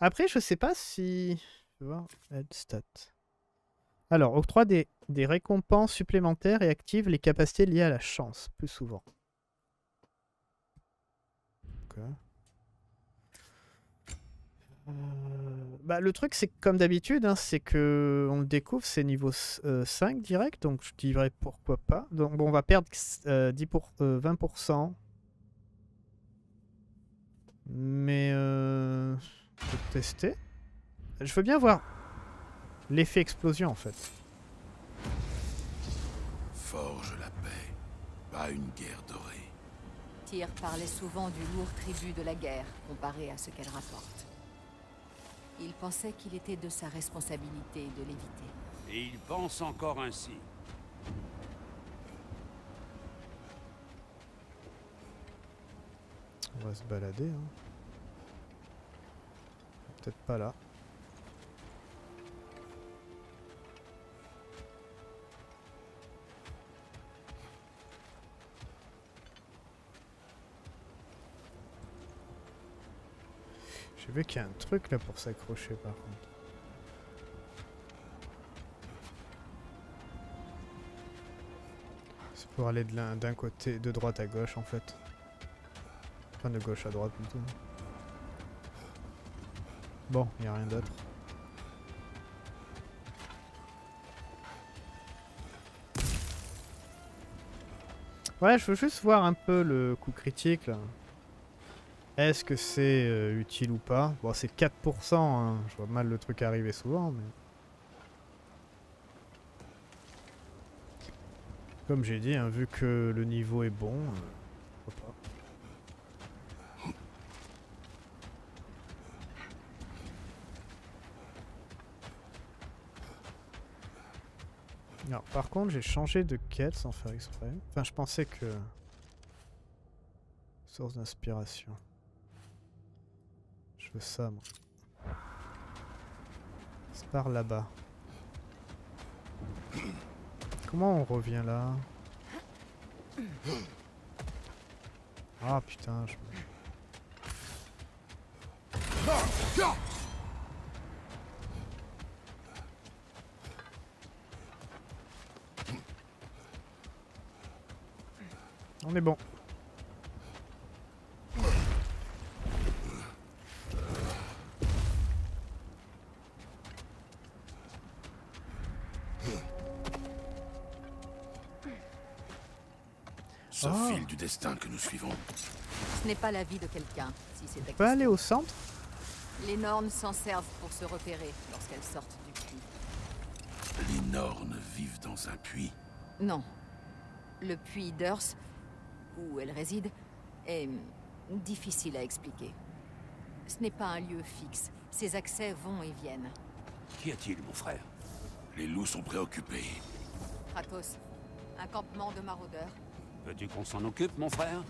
Après, je sais pas si... Alors, octroie des, des récompenses supplémentaires et active les capacités liées à la chance, plus souvent. Euh, bah, le truc, c'est comme d'habitude, hein, c'est que on le découvre, c'est niveau s- euh, 5 direct, donc je dirais pourquoi pas. Donc bon, on va perdre euh, 10 pour, euh, 20%. Mais euh, je peux tester. Je veux bien voir l'effet explosion en fait. Forge la paix, pas une guerre dorée. Tyr parlait souvent du lourd tribut de la guerre comparé à ce qu'elle rapporte. Il pensait qu'il était de sa responsabilité de l'éviter. Et il pense encore ainsi. On va se balader. hein. Peut-être pas là. J'ai vu qu'il y a un truc là pour s'accrocher par contre. C'est pour aller d'un côté, de droite à gauche en fait. Enfin de gauche à droite plutôt. Bon, il a rien d'autre. Ouais, je veux juste voir un peu le coup critique là. Est-ce que c'est euh, utile ou pas? Bon, c'est 4%, hein. je vois mal le truc arriver souvent, mais... Comme j'ai dit, hein, vu que le niveau est bon, euh. Alors, par contre, j'ai changé de quête sans faire exprès. Enfin, je pensais que... Source d'inspiration. Je veux ça, moi. C'est par là-bas. Comment on revient là? Ah putain, je... On est bon. Destin que nous suivons. Ce n'est pas la vie de quelqu'un, si c'est On peut aller au centre Les Nornes s'en servent pour se repérer lorsqu'elles sortent du puits. Les Nornes vivent dans un puits. Non. Le puits d'Urs, où elle réside, est difficile à expliquer. Ce n'est pas un lieu fixe. Ses accès vont et viennent. Qu'y a-t-il, mon frère? Les loups sont préoccupés. Kratos, un campement de maraudeurs. Veux-tu qu'on s'en occupe, mon frère?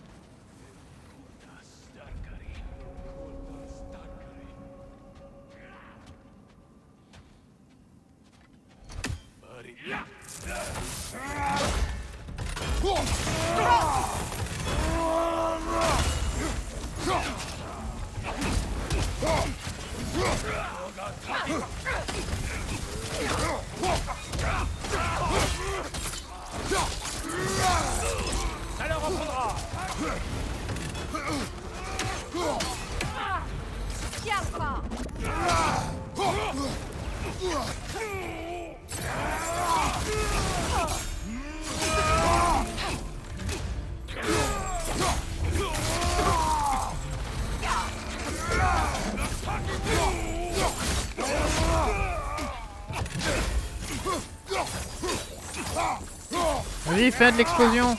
Fais de l'explosion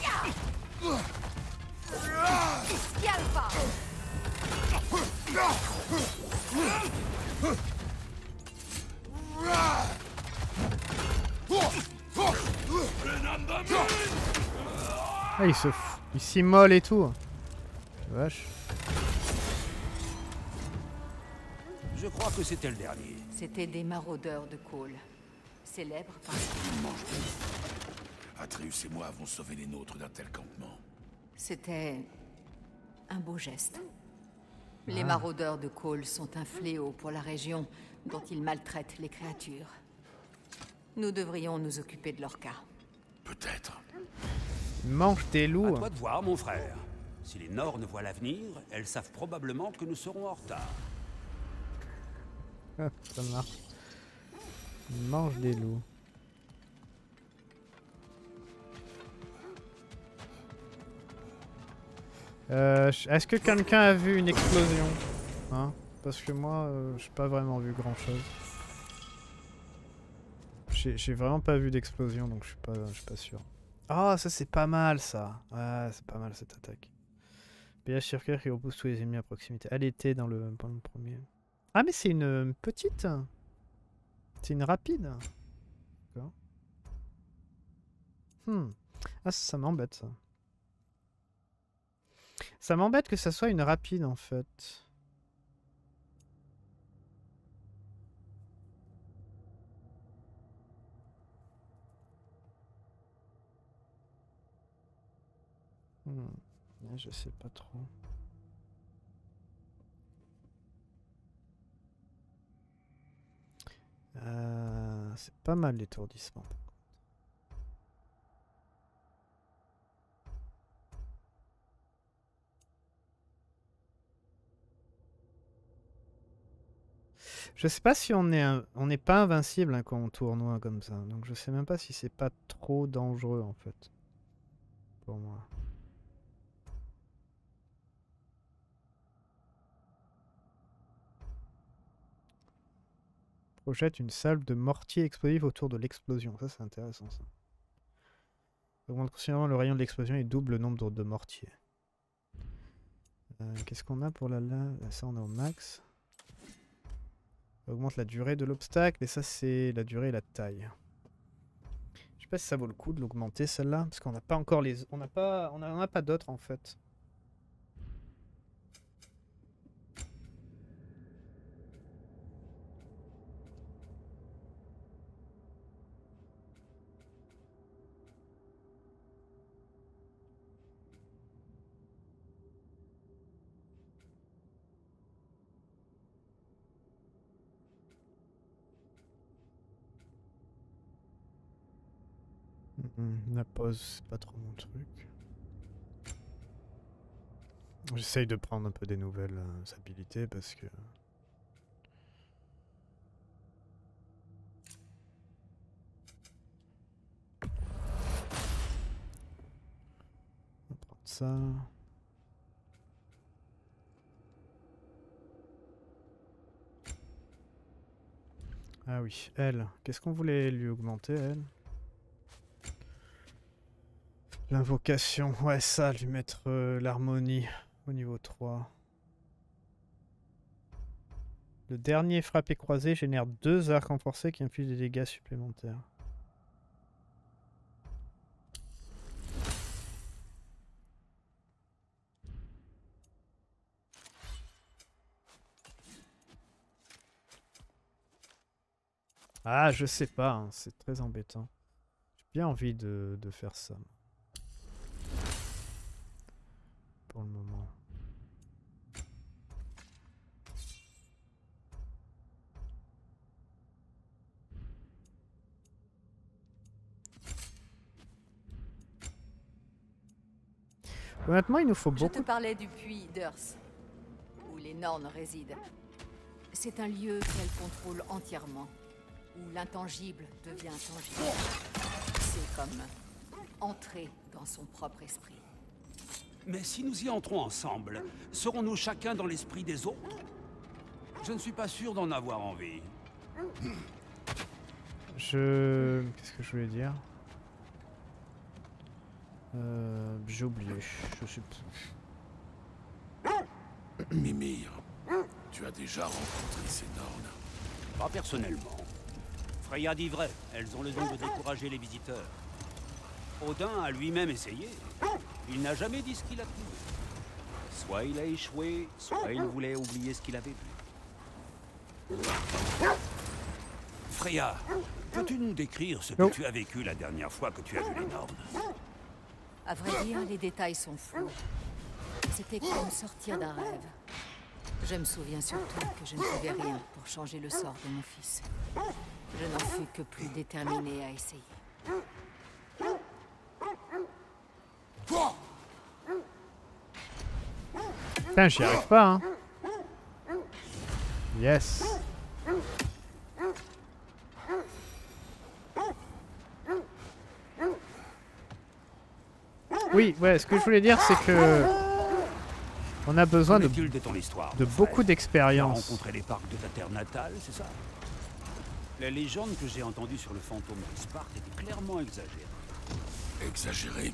Ah, il se fout. Il s'immole et tout. Vache. Je crois que c'était le dernier. C'était des maraudeurs de Cole. Célèbres parce que Et moi avons sauvé les nôtres d'un tel campement. c'était un beau geste. Les maraudeurs de Cole sont un fléau pour la région dont ils maltraitent les créatures. Nous devrions nous occuper de leur cas. Peut-être. Mange des À loups. toi de voir, mon frère. Si les Nords voient l'avenir, elles savent probablement que nous serons en retard. Ah, Ça marche. Mange des loups. Euh, Est-ce que quelqu'un a vu une explosion Hein Parce que moi, euh, j'ai pas vraiment vu grand chose. J'ai vraiment pas vu d'explosion, donc je suis pas, pas sûr. Ah, ça c'est pas mal ça. Ouais, c'est pas mal cette attaque. PH circulaire qui repousse tous les ennemis à proximité. Elle était dans le, dans premier. Ah, mais c'est une euh, petite. C'est une rapide. D'accord. Hmm. Ah, ça, ça m'embête ça. Ça m'embête que ça soit une rapide en fait. Hmm. Je sais pas trop. Euh, c'est pas mal l'étourdissement. Je sais pas si on est on n'est pas invincible hein, quand on tournoie comme ça. Donc je sais même pas si c'est pas trop dangereux en fait. Pour moi. Projette une salve de mortier explosif autour de l'explosion. Ça c'est intéressant ça. Augmente considérablement le rayon de l'explosion et double le nombre de, mortiers. Euh, Qu'est-ce qu'on a pour la lave Ça on est au max. Augmente la durée de l'obstacle et ça c'est la durée et la taille. Je sais pas si ça vaut le coup de l'augmenter celle-là parce qu'on n'a pas encore les on n'a pas on pas d'autres en fait. La pause, c'est pas trop mon truc. J'essaye de prendre un peu des nouvelles euh, habilités parce que. On va prendre ça. Ah oui, elle. Qu'est-ce qu'on voulait lui augmenter, elle? L'invocation, ouais ça, lui mettre euh, l'harmonie au niveau 3. Le dernier frappé croisé génère deux arcs renforcés qui infligent des dégâts supplémentaires. Ah, je sais pas, hein, c'est très embêtant. bien envie de faire ça. Pour le moment. Honnêtement, il nous faut Je beaucoup te parlais du puits d'Urs, où les Nornes résident. C'est un lieu qu'elles contrôlent entièrement, où l'intangible devient tangible. C'est comme entrer dans son propre esprit. Mais si nous y entrons ensemble, serons-nous chacun dans l'esprit des autres? Je ne suis pas sûr d'en avoir envie. Je. Qu'est-ce que je voulais dire? Euh, J'ai oublié. Je plus. Mimir, tu as déjà rencontré ces Nornes. Pas personnellement. Freya dit vrai, elles ont le don de décourager les visiteurs. Odin a lui-même essayé. Il n'a jamais dit ce qu'il a trouvé. Soit il a échoué, soit il voulait oublier ce qu'il avait vu. Freya, peux-tu nous décrire ce que tu as vécu la dernière fois que tu as vu les Nornes? À vrai dire, les détails sont flous. C'était comme sortir d'un rêve. Je me souviens surtout que je ne pouvais rien pour changer le sort de mon fils. Je n'en fus que plus déterminé à essayer. Putain, j'y arrive pas, hein. Yes. Oui, ouais, ce que je voulais dire, c'est que on a besoin de, de ton histoire de mon beaucoup frère Tu as d'expérience. rencontré les parcs de ta terre natale, c'est ça? Les légendes que j'ai entendues sur le fantôme de Sparte étaient clairement exagérées. Exagéré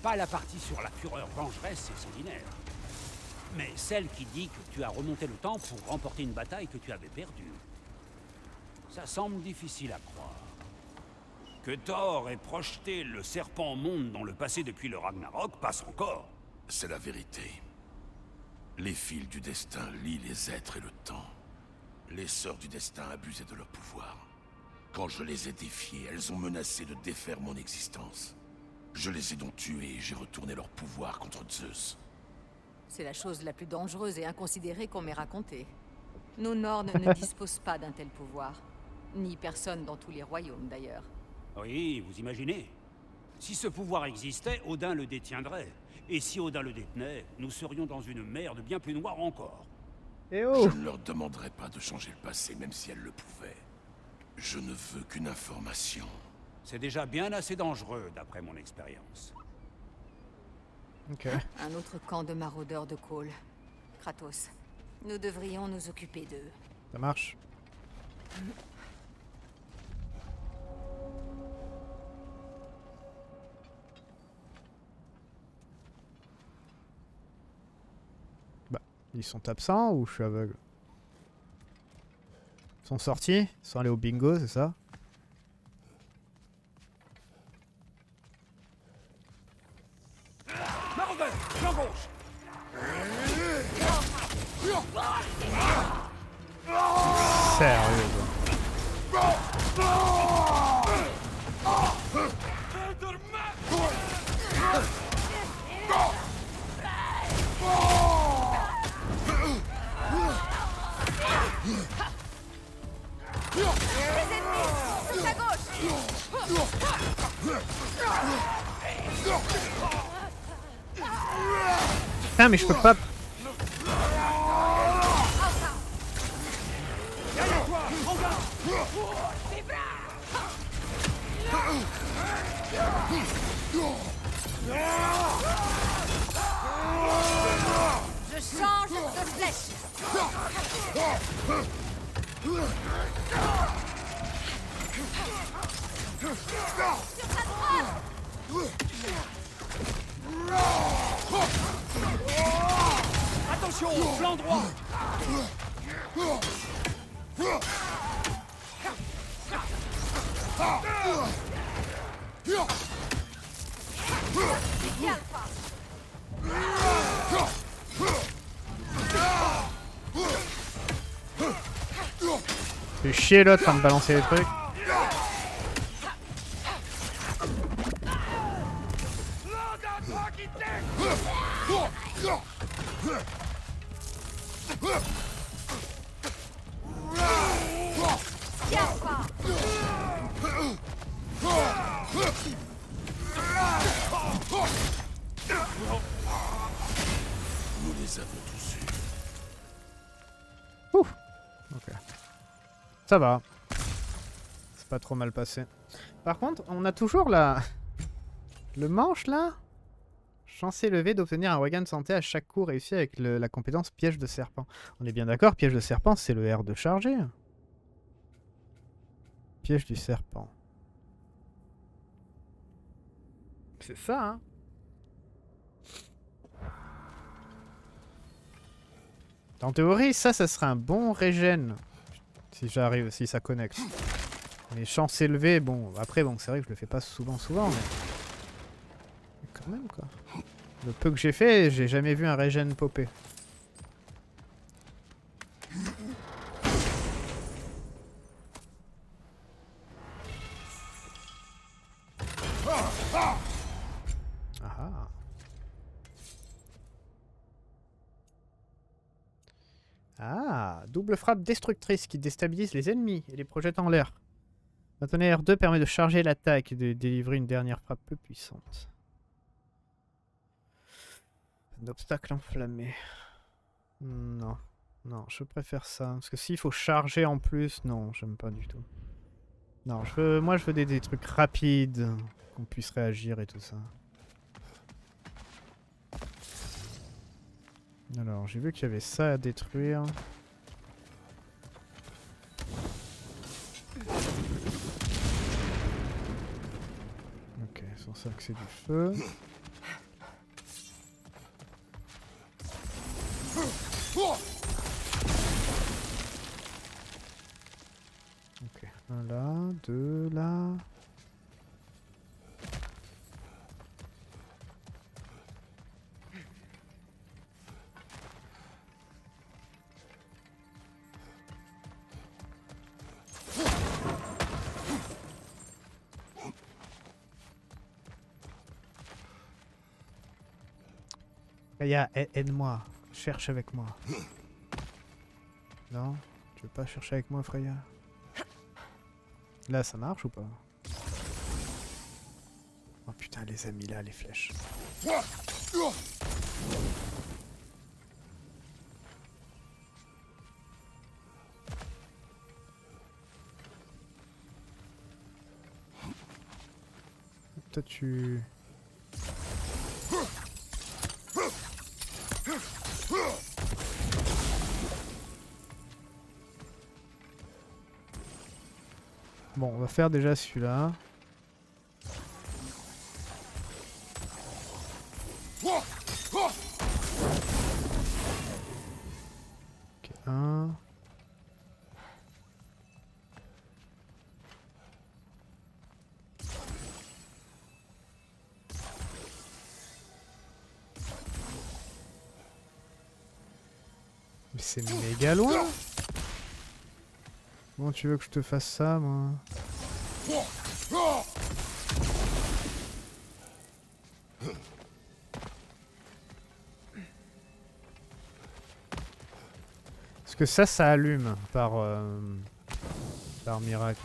Pas la partie sur la fureur vengeresse et sanguinaire. Mais celle qui dit que tu as remonté le temps pour remporter une bataille que tu avais perdue. Ça semble difficile à croire. Que Thor ait projeté le serpent monde dans le passé depuis le Ragnarok passe encore. C'est la vérité. Les fils du destin lient les êtres et le temps. Les sœurs du destin abusaient de leur pouvoir. Quand je les ai défiées, elles ont menacé de défaire mon existence. Je les ai donc tuées et j'ai retourné leur pouvoir contre Zeus. C'est la chose la plus dangereuse et inconsidérée qu'on m'ait racontée. Nos Nornes ne disposent pas d'un tel pouvoir. Ni personne dans tous les royaumes, d'ailleurs. Oui, vous imaginez Si ce pouvoir existait, Odin le détiendrait. Et si Odin le détenait, nous serions dans une merde bien plus noire encore. Eh oh Je ne leur demanderai pas de changer le passé, même si elles le pouvaient. Je ne veux qu'une information. C'est déjà bien assez dangereux, d'après mon expérience. Un autre camp de maraudeurs de Cole. Kratos. Nous devrions nous occuper d'eux. Ça marche. Bah, ils sont absents ou je suis aveugle? Ils sont sortis Ils sont allés au bingo, c'est ça Maraudeur, flanc gauche Sérieux quoi. Putain mais je peux Je change de flèche. Attention, flanc droit Fais chier l'autre à me balancer des trucs. Ça va. C'est pas trop mal passé. Par contre, on a toujours la... Le manche, là Chance élevée d'obtenir un wagon de santé à chaque coup réussi avec la compétence piège de serpent. On est bien d'accord, piège de serpent, c'est le R de charger. Piège du serpent. C'est ça, hein En théorie, ça, ça serait un bon régène. Si j'arrive, si ça connecte. Mais chance élevée, bon, après, bon, c'est vrai que je le fais pas souvent, souvent, mais... mais quand même, quoi. Le peu que j'ai fait, j'ai jamais vu un régène popper. Double frappe destructrice qui déstabilise les ennemis et les projette en l'air. Maintenir R2 permet de charger l'attaque et de délivrer une dernière frappe peu puissante. Un obstacle enflammé. Non, non, je préfère ça. Parce que s'il faut charger en plus, non, j'aime pas du tout. Non, je veux, moi je veux des, des trucs rapides, qu'on puisse réagir et tout ça. Alors, j'ai vu qu'il y avait ça à détruire. Sans ça que c'est du feu. Ok, un là, deux là. Aide-moi. Cherche avec moi. Non Tu veux pas chercher avec moi, Freya? Là, ça marche ou pas? Oh putain, les amis, là, les flèches. Toi, tu... faire déjà celui-là. Un. Mais c'est méga loin Comment tu veux que je te fasse ça, moi? Parce que ça, ça allume par, euh, par miracle.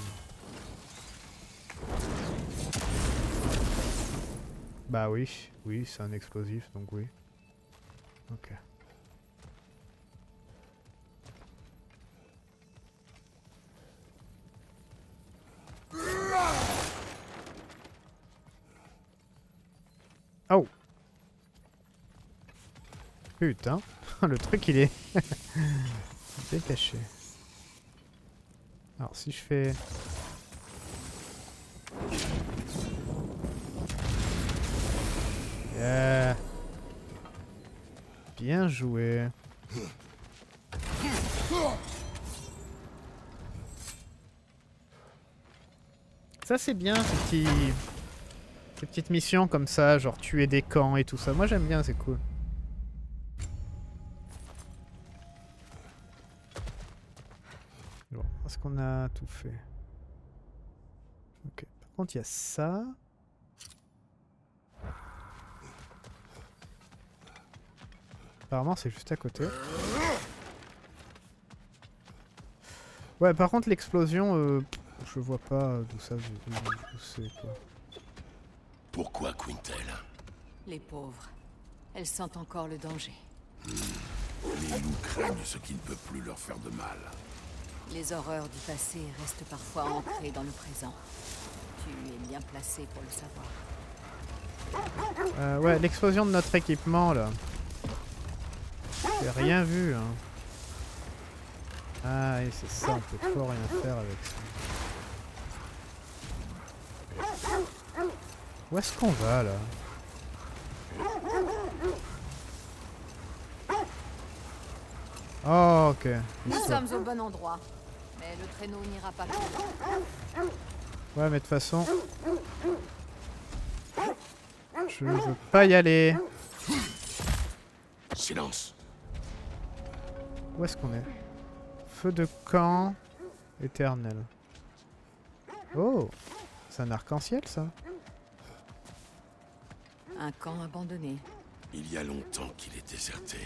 Bah oui, oui, c'est un explosif, donc oui. Ok. Oh Putain, le truc il est... caché. Alors si je fais... Bien joué. Ça c'est bien ces petits... Ces petites missions comme ça, genre tuer des camps et tout ça. Moi j'aime bien, c'est cool. Qu'on a tout fait Ok. Par contre, il y a ça. Apparemment, c'est juste à côté. Ouais, par contre, l'explosion, euh, je vois pas d'où ça d'où c'est quoi. Pourquoi Quintel? Les pauvres. Elles sentent encore le danger. Les loups craignent ce qui ne peut plus leur faire de mal. Les horreurs du passé restent parfois ancrées dans le présent. Tu es bien placé pour le savoir. Euh, ouais, l'explosion de notre équipement là. J'ai rien vu. Hein. Ah oui, c'est ça, on peut trop rien faire avec ça. Où est-ce qu'on va là? Oh, ok. Nous sommes au bon endroit. Le traîneau n'ira pas plus. Ouais, mais de toute façon... Je veux pas y aller. Silence. Où est-ce qu'on est, Feu de camp éternel. Oh C'est un arc-en-ciel ça Un camp abandonné. Il y a longtemps qu'il est déserté.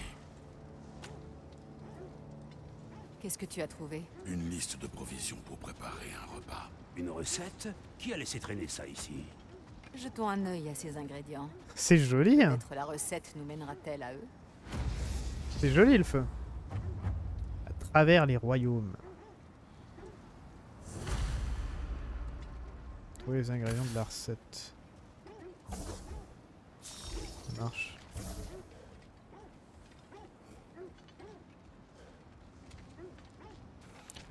Qu'est-ce que tu as trouvé Une liste de provisions pour préparer un repas. Une recette Qui a laissé traîner ça ici Jetons un œil à ces ingrédients. C'est joli hein Peut-être la recette nous mènera-t-elle à eux C'est joli le feu. À travers les royaumes. Trouver les ingrédients de la recette. Ça marche.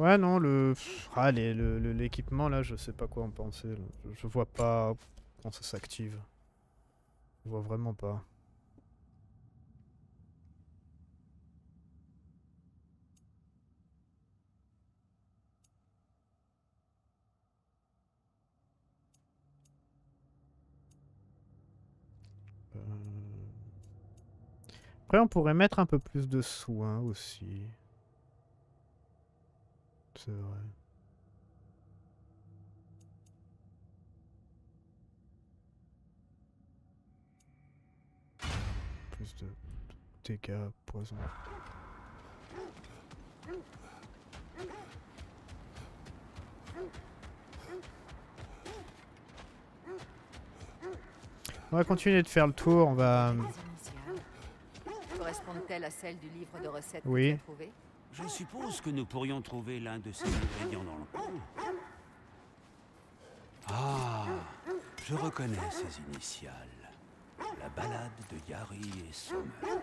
Ouais, non, le. Ah, les- le- le- l'équipement là, je sais pas quoi en penser. Je, vois pas quand ça s'active. Je vois vraiment pas. Euh. Après, on pourrait mettre un peu plus de soins aussi. C'est vrai. Plus de dégâts, poison. On va continuer de faire le tour, on va... Initiales. Correspondent-elles à celles du livre de recettes Oui. que tu as trouvé Je suppose que nous pourrions trouver l'un de ces ingrédients dans le coin. Ah, je reconnais ces initiales. La balade de Yari et Sommer.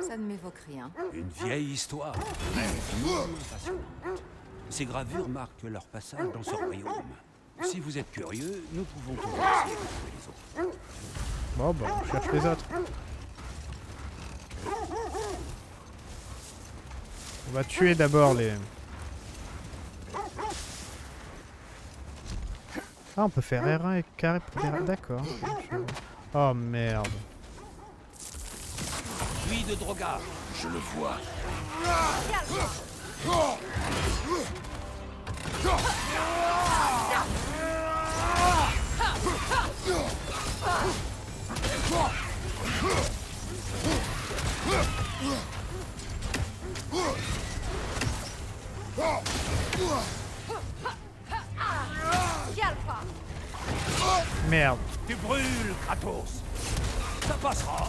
Ça ne m'évoque rien. Une vieille histoire, passionnante. Ces gravures marquent leur passage dans ce royaume. Si vous êtes curieux, nous pouvons toujours essayer de trouver les autres. Bon, bah, on cherche les autres. On va tuer d'abord les... Ah, on peut faire R1 et carré pour. D'accord. Oh merde. Puis de Drogar, Je le vois. Merde. tu brûles, Kratos Ça passera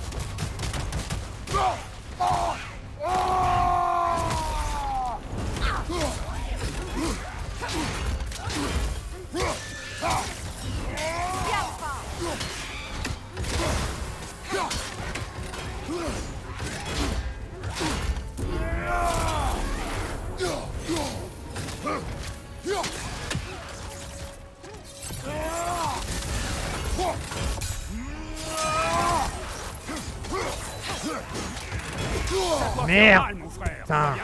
Merde. Putain.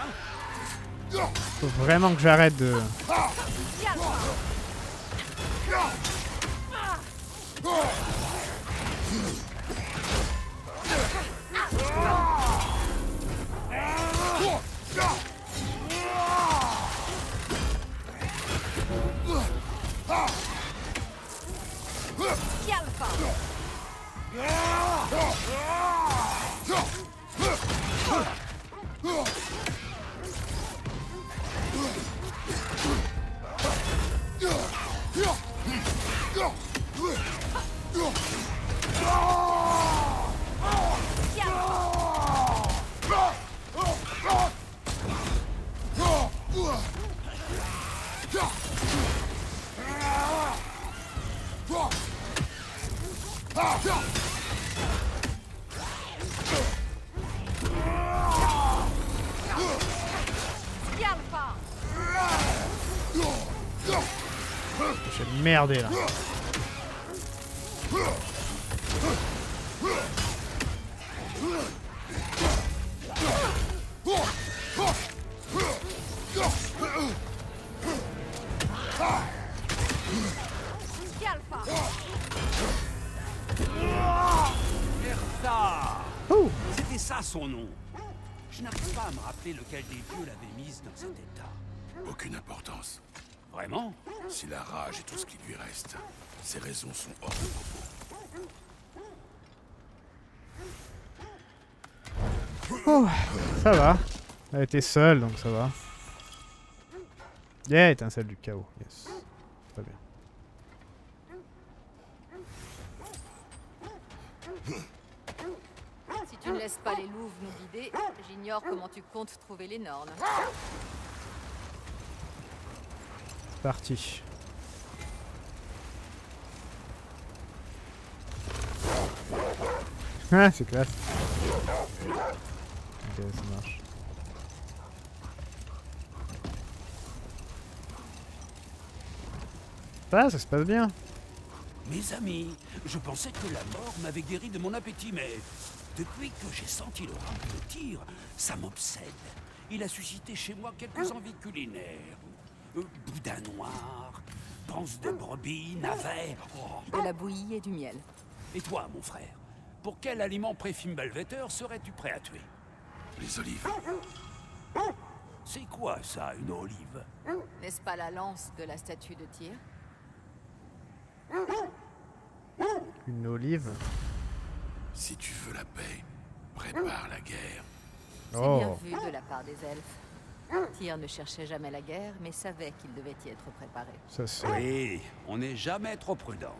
Faut vraiment que j'arrête de... Là. Oh C'était ça son nom. Je n'arrive pas à me rappeler lequel des dieux l'avait mise dans cet état. Aucune importance. Vraiment Si la rage est tout ce qui lui reste, ses raisons sont hors de propos. Oh, ça va. Elle était seule, donc ça va. Yeah, étincelle du chaos. Yes. Très bien. Si tu ne laisses pas les louves nous guider, j'ignore comment tu comptes trouver les Nornes. Parti. Ah, c'est classe. Ok, ça marche. Ah, ça se passe bien. Mes amis, je pensais que la mort m'avait guéri de mon appétit, mais depuis que j'ai senti le rap de tir, ça m'obsède. Il a suscité chez moi quelques envies culinaires. Boudin noir, panse de brebis, navet. Oh. De la bouillie et du miel. Et toi, mon frère, pour quel aliment pré-Fimbulvetter serais-tu prêt à tuer? Les olives. C'est quoi ça, une olive? N'est-ce pas la lance de la statue de tir Une olive. Si tu veux la paix, prépare la guerre. C'est Oh. bien vu de la part des elfes. Tyr ne cherchait jamais la guerre, mais savait qu'il devait y être préparé. Ça c'est. Oui, on n'est jamais trop prudent.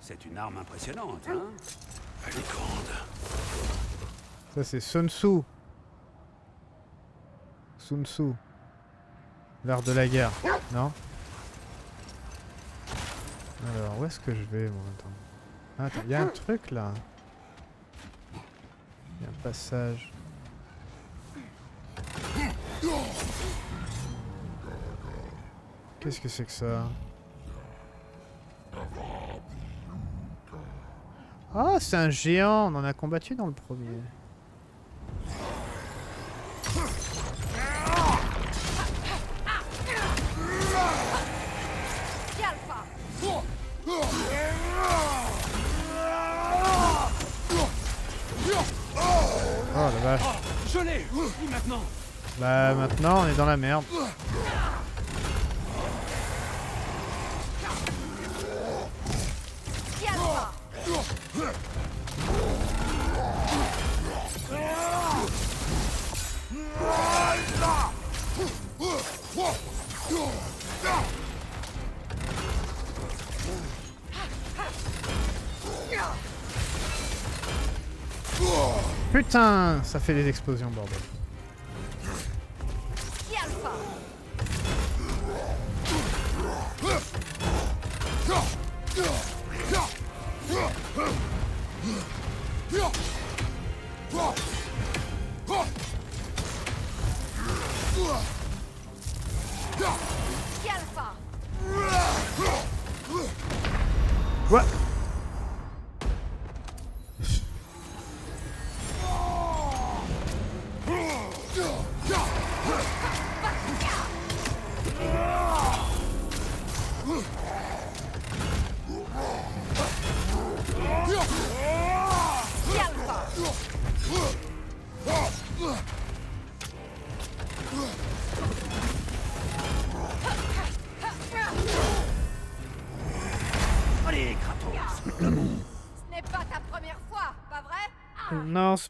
C'est une arme impressionnante, hein Elle est grande. Ça c'est Sun Tzu. Sun Tzu. L'art de la guerre. Non? Alors, où est-ce que je vais moi Attends. Ah, Attends, il y a un truc là. Il y a un passage. Qu'est-ce que c'est que ça Ah, c'est un géant On en a combattu dans le premier. Oh la vache. Je l'ai maintenant Bah maintenant on est dans la merde. Putain, ça fait des explosions bordel.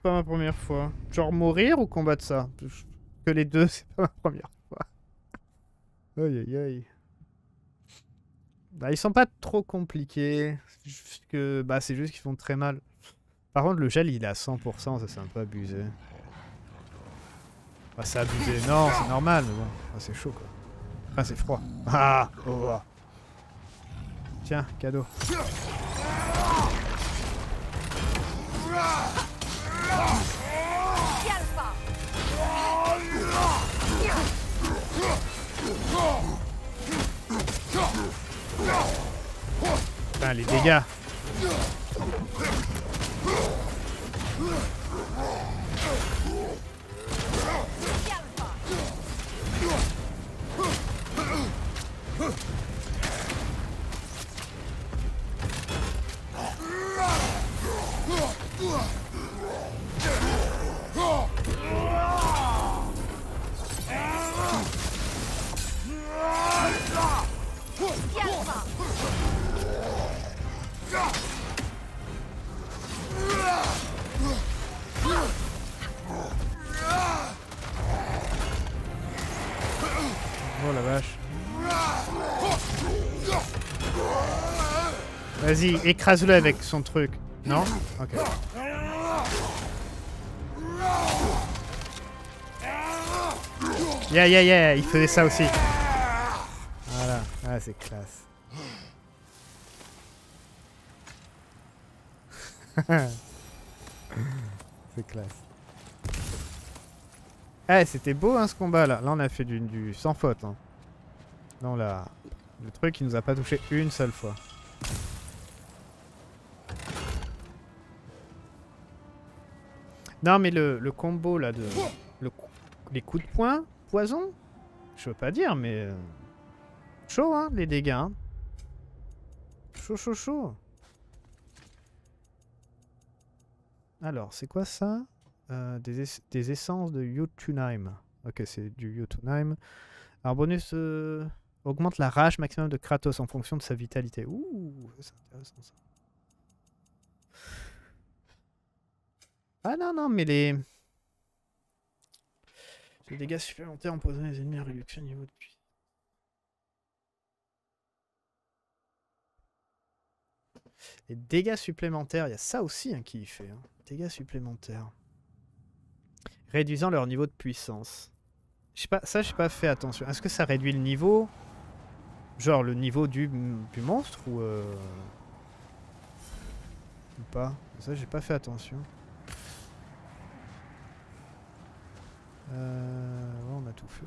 C'est pas ma première fois. Genre mourir ou combattre ça? Que les deux, c'est pas ma première fois. Aïe aïe aïe. Bah, ils sont pas trop compliqués. Juste que bah, c'est juste qu'ils font très mal. Par contre, le gel il est à 100%, ça c'est un peu abusé. Bah, c'est abusé. Non, c'est normal, ah, c'est chaud quoi. Ah, c'est froid. Ah oh, oh. Tiens, cadeau. Putain, les dégâts. Oh Vas-y, écrase-le avec son truc. Non Ok. Yeah, yeah, yeah, il faisait ça aussi. Voilà, ah, c'est classe. c'est classe. Eh, c'était beau hein, ce combat là. Là, on a fait du, sans faute. Hein. Non, là, le truc, il nous a pas touché une seule fois. Non, mais le, combo là de. Le, les coups de poing, poison Je veux pas dire, mais. euh, chaud, hein, les dégâts. hein. Chaud, chaud, chaud. Alors, c'est quoi ça? Euh, des, ess- des essences de Jotunheim. Ok, c'est du Jotunheim. Alors, bonus euh, augmente la rage maximum de Kratos en fonction de sa vitalité. Ouh, c'est intéressant ça. Ah non, non, mais les... Les dégâts supplémentaires empoisonnent les ennemis à réduction niveau de puissance. Les dégâts supplémentaires, il y a ça aussi hein, qui y fait. hein. Dégâts supplémentaires. Réduisant leur niveau de puissance. Je pas, ça, j'ai pas fait attention. Est-ce que ça réduit le niveau? Genre le niveau du, du monstre ou... euh, Ou pas? Ça, j'ai pas fait attention. Euh, ouais, on a tout fait.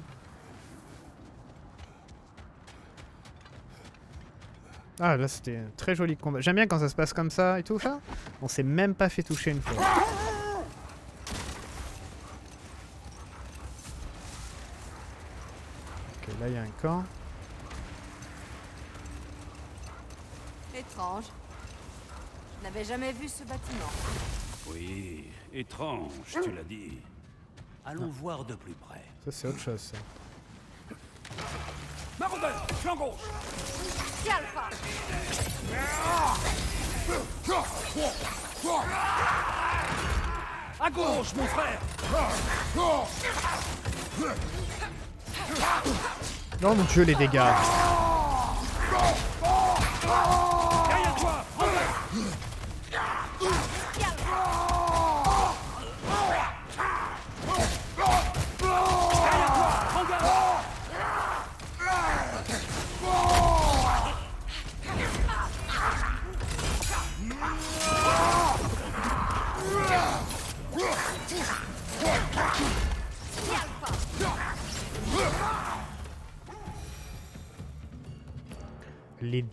Ah là c'était un très joli combat. J'aime bien quand ça se passe comme ça et tout ça. On s'est même pas fait toucher une fois. Ok là il y a un camp. Étrange. Je n'avais jamais vu ce bâtiment. Oui, étrange, tu l'as dit. Allons voir de plus près. Ça c'est autre chose ça. Maraudeur, flanc gauche Alpha À gauche, mon frère Oh mon dieu les dégâts.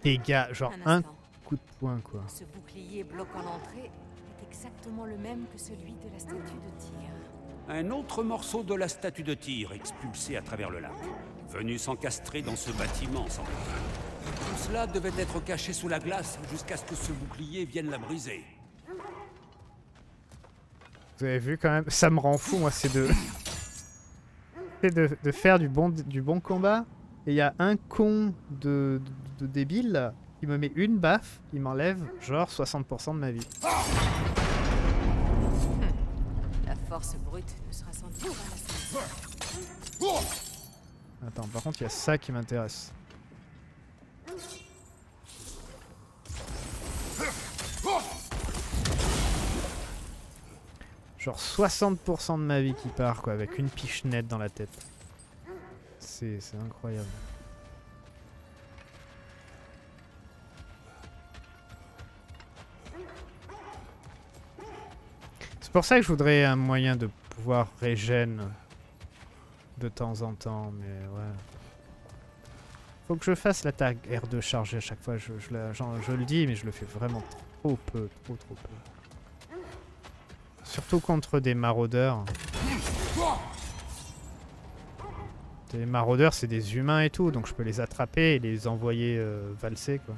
Dégâts, genre Un coup de poing quoi. Ce bouclier bloquant l'entrée est exactement le même que celui de la statue de tir. Un autre morceau de la statue de tir expulsé à travers le lac. Venu s'encastrer dans ce bâtiment, semble-t-il. Tout cela devait être caché sous la glace jusqu'à ce que ce bouclier vienne la briser. Vous avez vu quand même, ça me rend fou moi, c'est de... c'est de, de faire du bon, du bon combat. Et il y a un con de, de, de débile, là, il me met une baffe, il m'enlève genre 60% de ma vie. force brute ne sera sans doute pas la Attends, par contre, il y a ça qui m'intéresse. Genre 60% de ma vie qui part, quoi, avec une pichenette dans la tête. C'est incroyable. C'est pour ça que je voudrais un moyen de pouvoir régène de temps en temps, mais ouais. Faut que je fasse l'attaque R2 chargée à chaque fois, je le dis, mais je le fais vraiment trop peu, trop trop peu. Surtout contre des maraudeurs. Des maraudeurs, c'est des humains et tout, donc je peux les attraper et les envoyer euh, valser, quoi.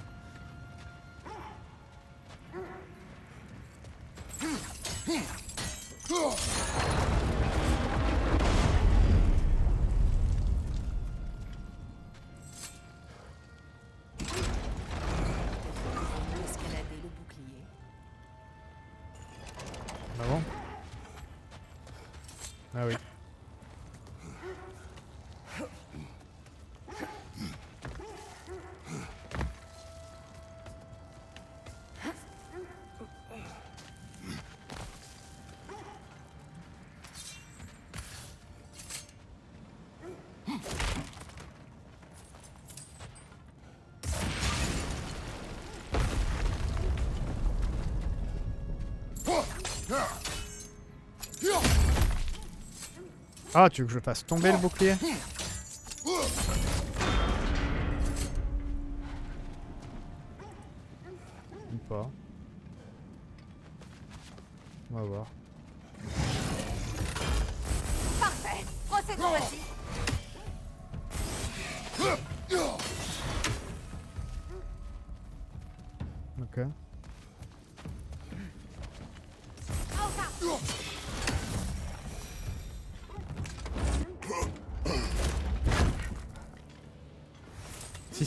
Ah, tu veux que je fasse tomber le bouclier?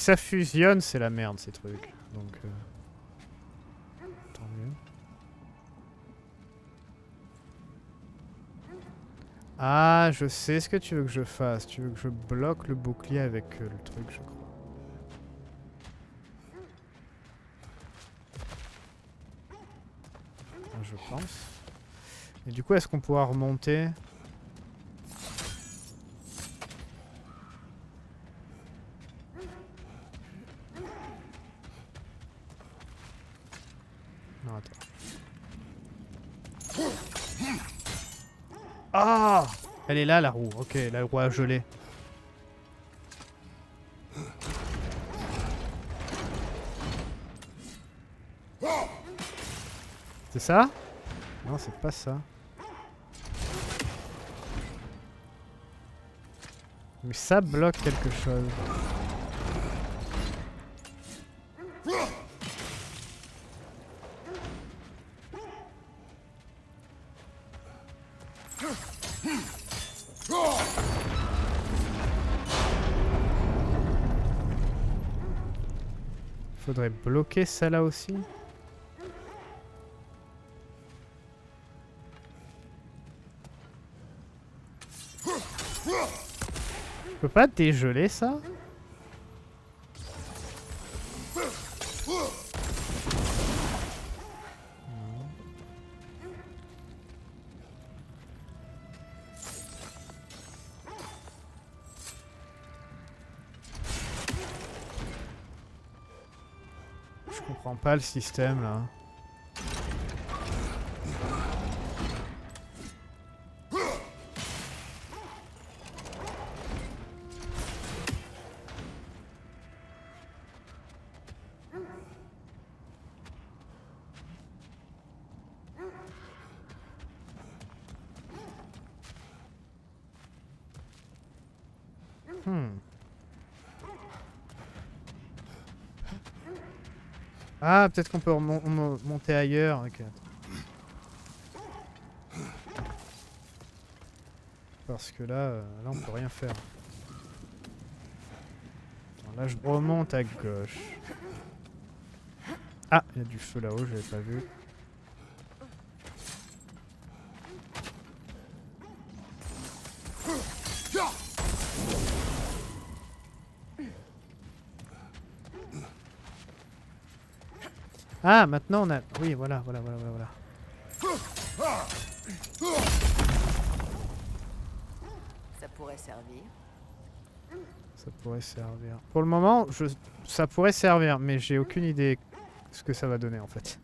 Ça fusionne, c'est la merde ces trucs. Donc. euh, Tant mieux. Ah, je sais ce que tu veux que je fasse. Tu veux que je bloque le bouclier avec euh, le truc, je crois. Ah, Je pense. Et du coup, est-ce qu'on pourra remonter? Ah Elle est là, la roue. Ok, la roue a gelé. C'est ça? Non, c'est pas ça. Mais ça bloque quelque chose. Faudrait bloquer ça là aussi. Je peux pas dégeler ça? Pas le système là. Peut-être qu'on peut monter ailleurs. Parce que là, euh, là, on peut rien faire. Là, je remonte à gauche. Ah, il y a du feu là-haut, je l'avais pas vu. Ah, maintenant on a... Oui, voilà, voilà, voilà, voilà. voilà. Ça pourrait servir. Ça pourrait servir. Pour le moment, je... ça pourrait servir, mais j'ai aucune idée ce que ça va donner en fait.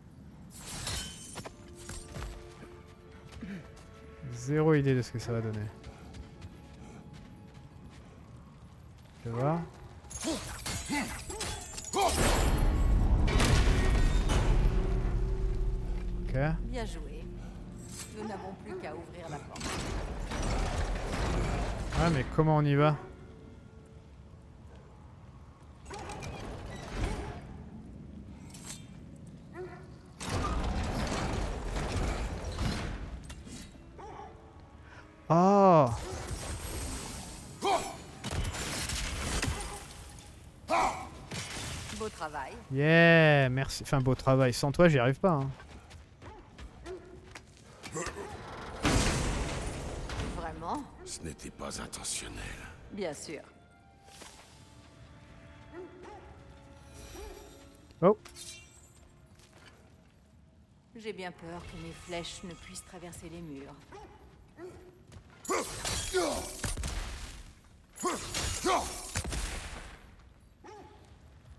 Zéro idée de ce que ça va donner. On y va Oh Beau travail. Yeah Merci. Enfin beau travail. Sans toi j'y arrive pas. hein. Peur que mes flèches ne puissent traverser les murs.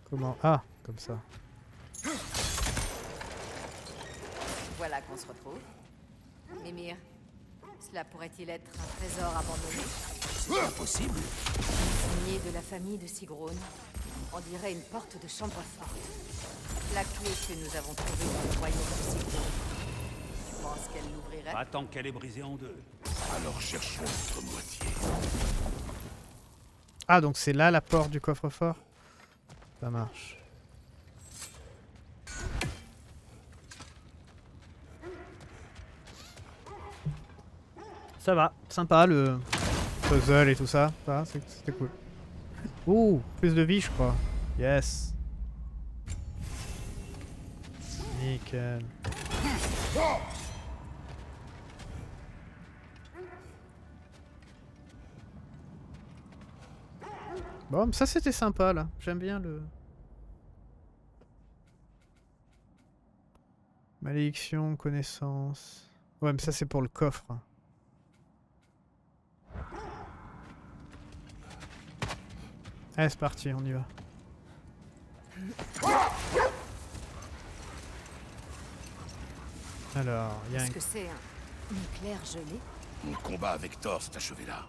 Comment Ah comme ça. Voilà qu'on se retrouve. Mimir, cela pourrait-il être un trésor abandonné? Impossible. Signé de la famille de Sigrone. On dirait une porte de chambre forte. La clé que nous avons trouvée dans le royaume de Sigrone. Tu penses qu'elle l'ouvrirait tant qu'elle est brisée en deux. Alors cherchons notre moitié. Ah donc c'est là la porte du coffre-fort? Ça marche. Ça va, sympa le puzzle et tout ça. Ça va, c'est- c'était cool. Ouh, plus de vie je crois. Yes. Nickel. Bon, ça c'était sympa là. J'aime bien le. Malédiction, connaissance. Ouais, mais ça c'est pour le coffre. Allez, c'est parti, on y va. Alors, il y a un... Est-ce que c'est un éclair gelé Mon combat avec Thor s'est achevé là.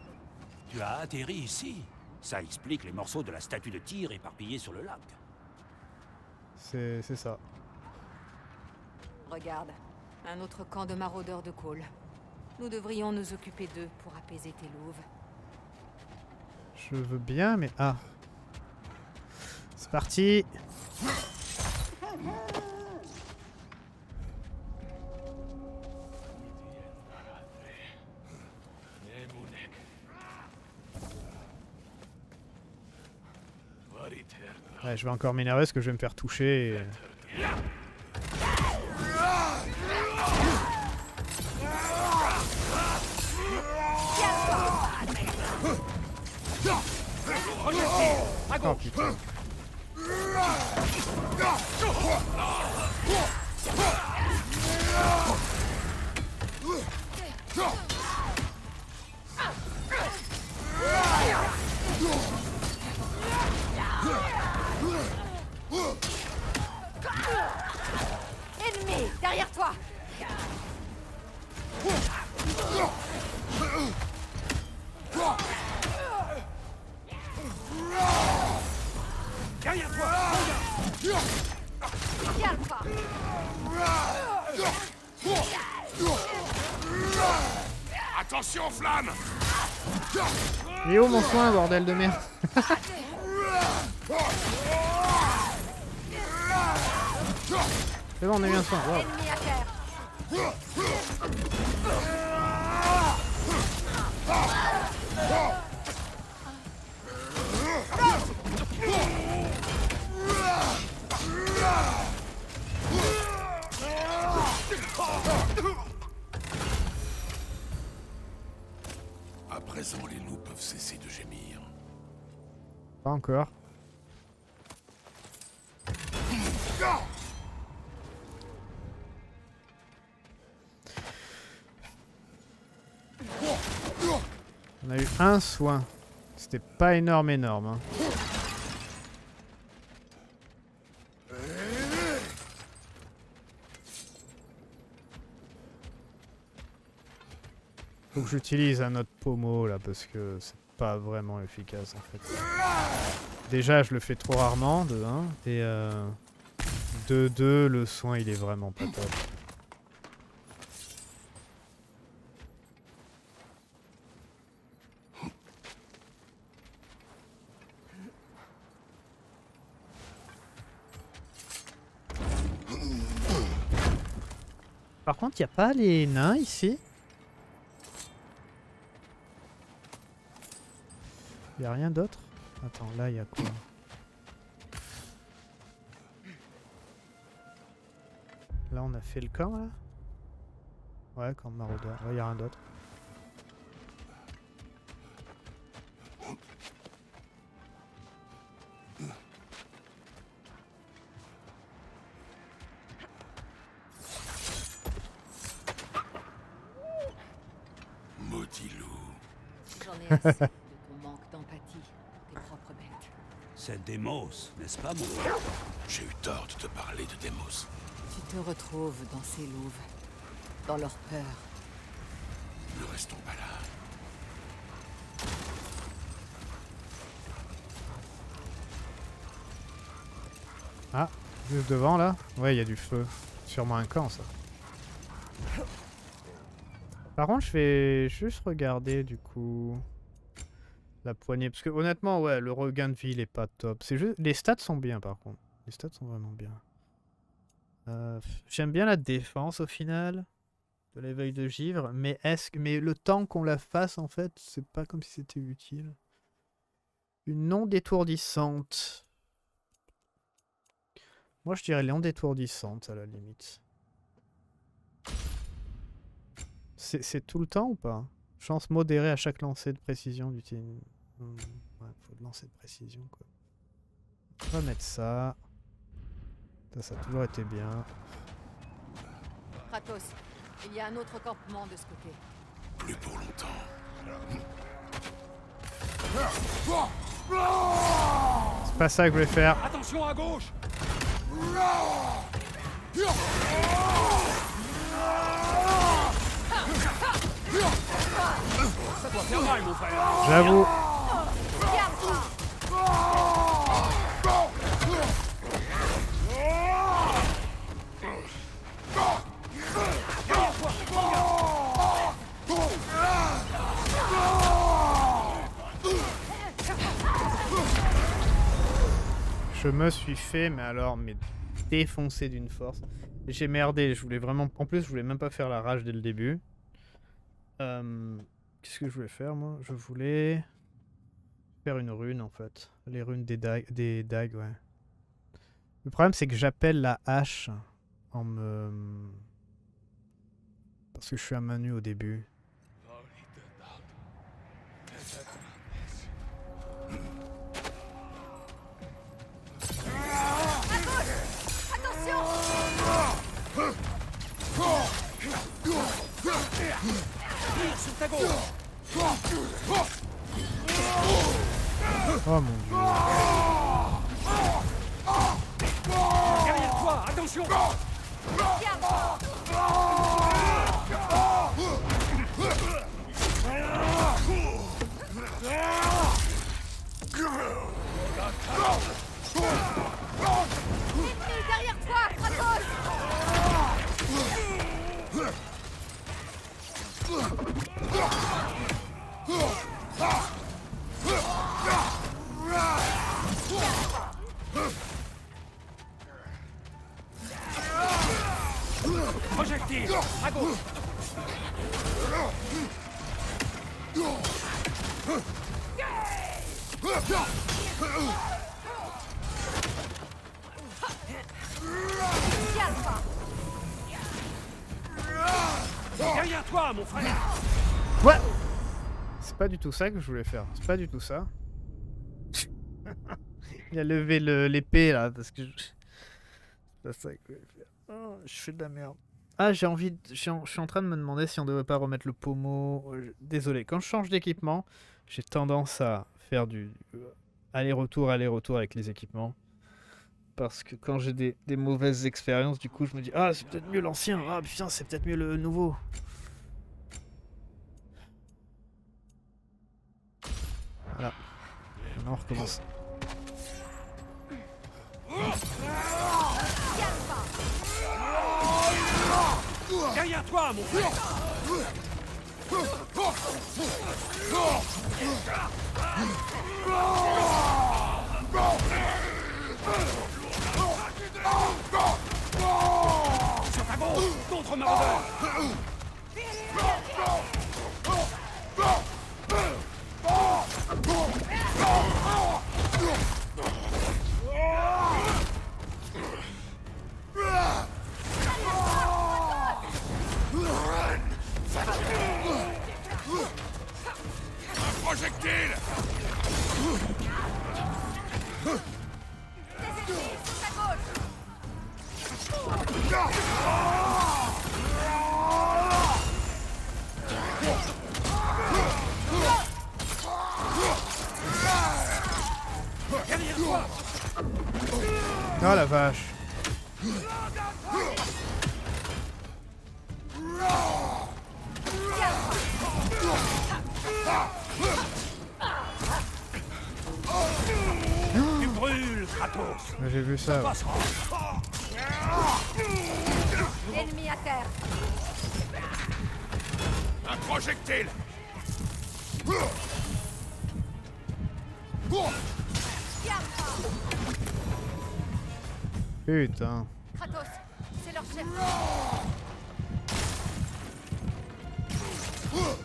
Tu as atterri ici. Ça explique les morceaux de la statue de tir éparpillés sur le lac. C'est c'est ça. Regarde, un autre camp de maraudeurs de Cole. Nous devrions nous occuper d'eux pour apaiser tes louves. Je veux bien, mais... Ah. C'est parti Ouais, je vais encore m'énerver parce que je vais me faire toucher. et- Oh. Attention, flamme est où mon soin, bordel de merde C'est bon, on a eu un soin. wow. Pas encore. On a eu un soin. C'était pas énorme, énorme. Hein. Faut que j'utilise un autre pommeau là parce que pas vraiment efficace en fait. Déjà je le fais trop rarement de 1 et euh, de 2 le soin il est vraiment pas top. Par contre, il a pas les nains ici? Il a rien d'autre Attends, là, il y a quoi Là, on a fait le camp, là Ouais, camp de maraudeur. Ouais, il a rien d'autre. Maudit loup. J'en ai assez de ton manque d'empathie pour tes propres bêtes. C'est Demos, n'est-ce pas, mon J'ai eu tort de te parler de Demos. Tu te retrouves dans ces louves, dans leur peur. Ne restons pas là. Ah, juste devant là? Ouais, il y a du feu. Sûrement un camp ça. Par contre, je vais juste regarder du coup la poignée. Parce que honnêtement, ouais, le regain de vie il est pas top. C'est juste... Les stats sont bien par contre. Les stats sont vraiment bien. Euh, J'aime bien la défense au final de l'éveil de givre. Mais, est mais le temps qu'on la fasse en fait, c'est pas comme si c'était utile. Une non détourdissante. Moi, je dirais Léon détourdissante à la limite. C'est tout le temps ou pas? Chance modérée à chaque lancer de précision du team. Hmm, ouais, faut de lancer de précision quoi. On va mettre ça. Ça, ça a toujours été bien. Kratos, il y a un autre campement de ce côté. Plus pour longtemps. C'est pas ça que je voulais faire. Attention à gauche Ça doit faire mal, mon frère J'avoue. Je me suis fait, mais alors, mais défoncer d'une force. J'ai merdé, je voulais vraiment... En plus, je voulais même pas faire la rage dès le début. Euh, Qu'est-ce que je voulais faire, moi? Je voulais faire une rune, en fait. Les runes des, dagues, des dagues, ouais. Le problème, c'est que j'appelle la hache en me... Parce que je suis à main nue au début. Oh mon dieu. Derrière toi, attention derrière toi, Kratos À gauche Derrière toi, mon frère Ouais C'est pas du tout ça que je voulais faire. C'est pas du tout ça. Il a levé le- l'épée là parce que. C'est ça que je faire. Oh, je fais de la merde. Ah, j'ai envie. de- Je suis en- train de me demander si on devrait pas remettre le pommeau. Euh, Désolé, quand je change d'équipement, j'ai tendance à faire du euh, aller-retour, aller-retour avec les équipements. Parce que quand j'ai des, des mauvaises expériences, du coup, je me dis Ah, c'est peut-être mieux l'ancien. Ah, putain, c'est peut-être mieux le nouveau. Voilà. Maintenant, on recommence. Derrière toi, mon frère Sur ta gauche Contre maraudeur Projectile Ah la vache. Tu brûles, Kratos J'ai vu ça. ouais. Passera Ennemi à terre. Un projectile Putain. Kratos, c'est leur chef. Yeah.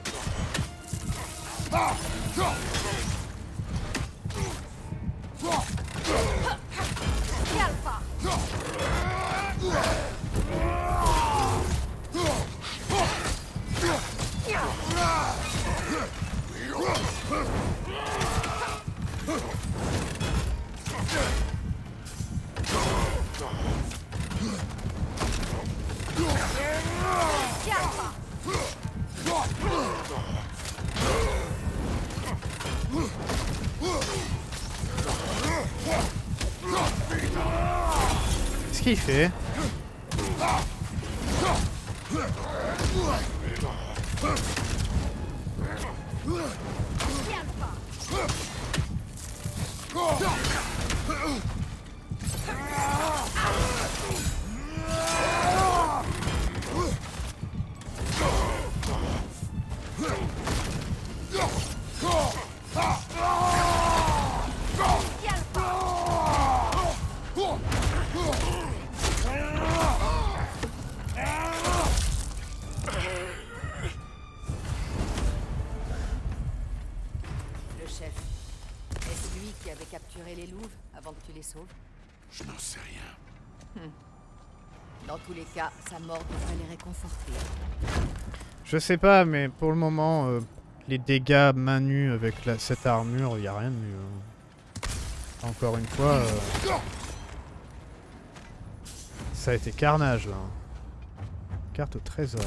Qu'est-ce qu'il les Je n'en sais rien. Dans tous les cas, sa mort devrait les réconforter. Je sais pas, mais pour le moment, euh, les dégâts main nue avec la- cette armure, il a rien de mieux. hein. Encore une fois, euh, ça a été carnage là. Carte au trésor.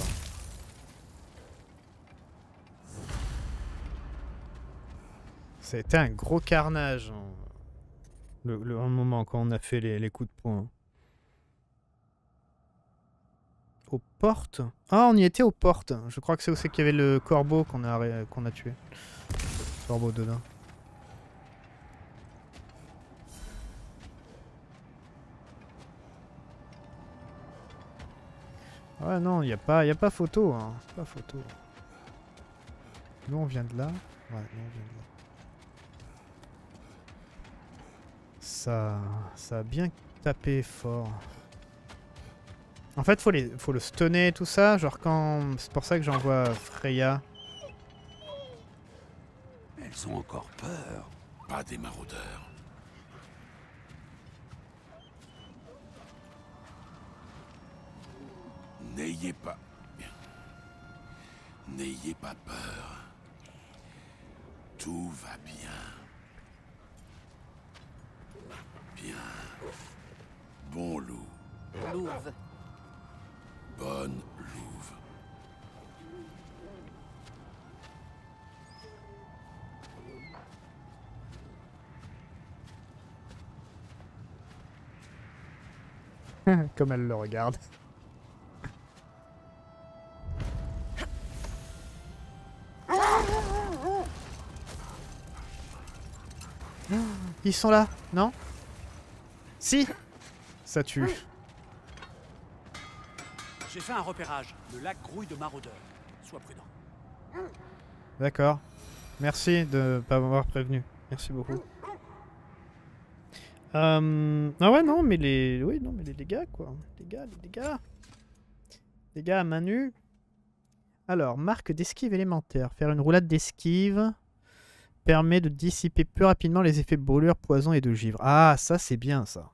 Ça a été un gros carnage. hein. Le, un moment quand on a fait les, coups de poing. Aux portes? Ah, on y était aux portes. Je crois que c'est où c'est qu'il y avait le corbeau qu'on a, qu'on a tué. Corbeau dedans. Ouais, non, il n'y a, pas- y a pas photo. Hein. Pas photo. Nous, on vient de là. Ouais, nous, on vient de là. Ça, ça a bien tapé fort. En fait, faut, faut le stunner et tout ça. Genre quand... C'est pour ça que j'envoie Freya. Elles ont encore peur. Pas des maraudeurs. N'ayez pas... N'ayez pas peur. Tout va bien. Bien. Bon loup. Louve. Bonne louve. Comme elle le regarde. Ils sont là, non? Si Ça tue. J'ai fait un repérage. Le lac grouille de maraudeurs. Sois prudent. D'accord. Merci de pas m'avoir prévenu. Merci beaucoup. Euh, Ah ouais, non, mais les... Oui, non, mais les dégâts, quoi. Les dégâts, les dégâts. Dégâts à main nue. Alors, marque d'esquive élémentaire. Faire une roulade d'esquive permet de dissiper plus rapidement les effets brûlure, poison et de givre. Ah, ça, c'est bien, ça.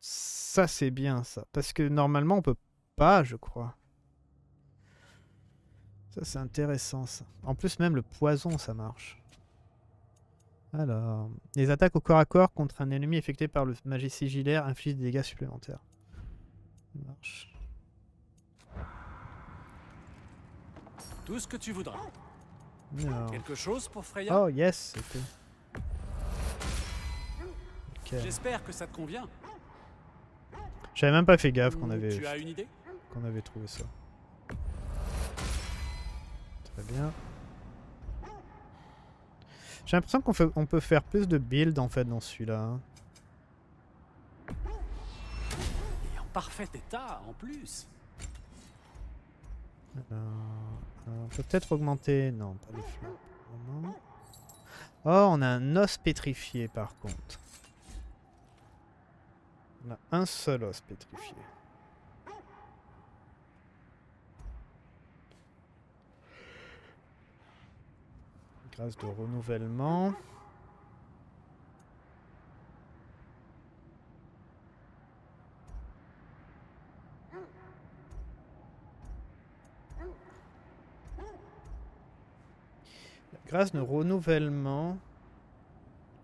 Ça, c'est bien, ça. Parce que normalement, on peut pas, je crois. Ça, c'est intéressant, ça. En plus, même le poison, ça marche. Alors, les attaques au corps à corps contre un ennemi effectuées par le magie sigillaire infligent des dégâts supplémentaires. Ça marche. Tout ce que tu voudras. Quelque chose pour Freya Oh, yes, c'était. Ok. J'espère que ça te convient. J'avais même pas fait gaffe qu'on avait, Tu as une idée qu'on avait trouvé ça. Très bien. J'ai l'impression qu'on on peut faire plus de build en fait dans celui-là. hein. Et en parfait état, en plus. Alors, on peut peut-être augmenter. Non, pas les flammes. Oh, on a un os pétrifié par contre. On a un seul os pétrifié. Grâce de renouvellement. De renouvellement.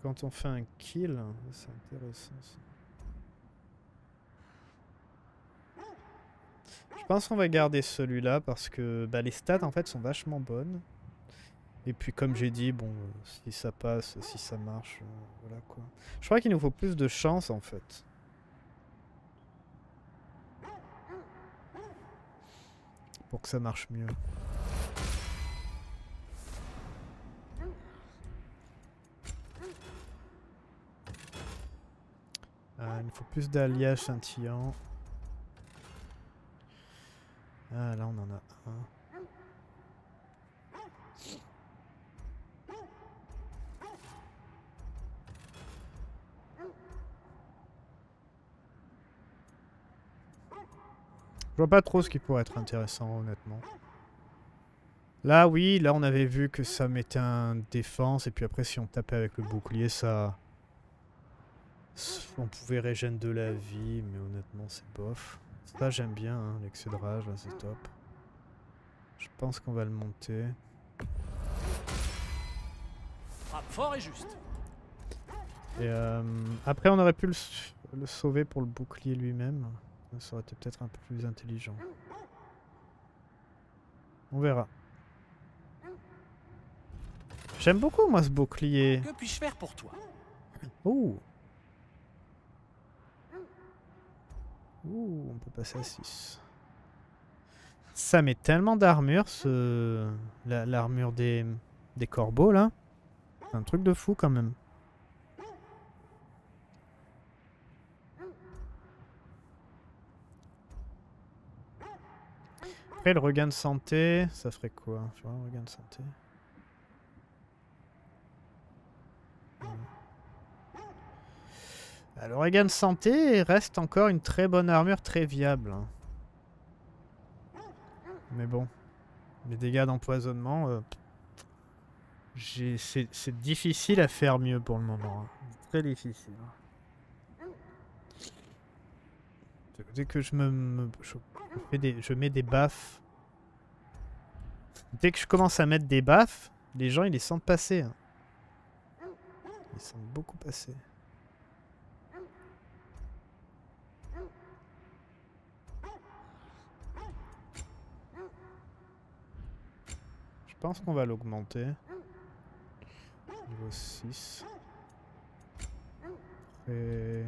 Quand on fait un kill, c'est intéressant. Je pense qu'on va garder celui-là parce que bah, les stats en fait sont vachement bonnes. Et puis comme j'ai dit, bon, si ça passe, si ça marche, euh, voilà quoi. Je crois qu'il nous faut plus de chance en fait. Pour que ça marche mieux. Euh, il nous faut plus d'alliage scintillant. Ah là on en a un. Je vois pas trop ce qui pourrait être intéressant honnêtement. Là oui, là on avait vu que ça mettait un défense et puis après si on tapait avec le bouclier ça... On pouvait régénérer de la vie mais honnêtement c'est bof. Ça j'aime bien, hein, l'excès de rage, là, c'est top. Je pense qu'on va le monter. Frappe fort et juste. Et euh, après on aurait pu le, sauver pour le bouclier lui-même. Ça aurait été peut-être un peu plus intelligent. On verra. J'aime beaucoup moi ce bouclier. Que puis-je faire pour toi? Ouh. Ouh, on peut passer à 6. Ça met tellement d'armure, ce... la- l'armure des... des corbeaux, là. C'est un truc de fou, quand même. Après, le regain de santé, ça ferait quoi? Je vois regain de santé. Euh, Le regain de santé reste encore une très bonne armure, très viable. hein. Mais bon, les dégâts d'empoisonnement, euh, c'est difficile à faire mieux pour le moment. hein. Très difficile. Dès que je me, me- je, je fais des, je mets des baffes, dès que je commence à mettre des baffes, les gens ils les sentent passer. hein. Ils sentent beaucoup passer. Pense qu'on va l'augmenter. Niveau 6. Et...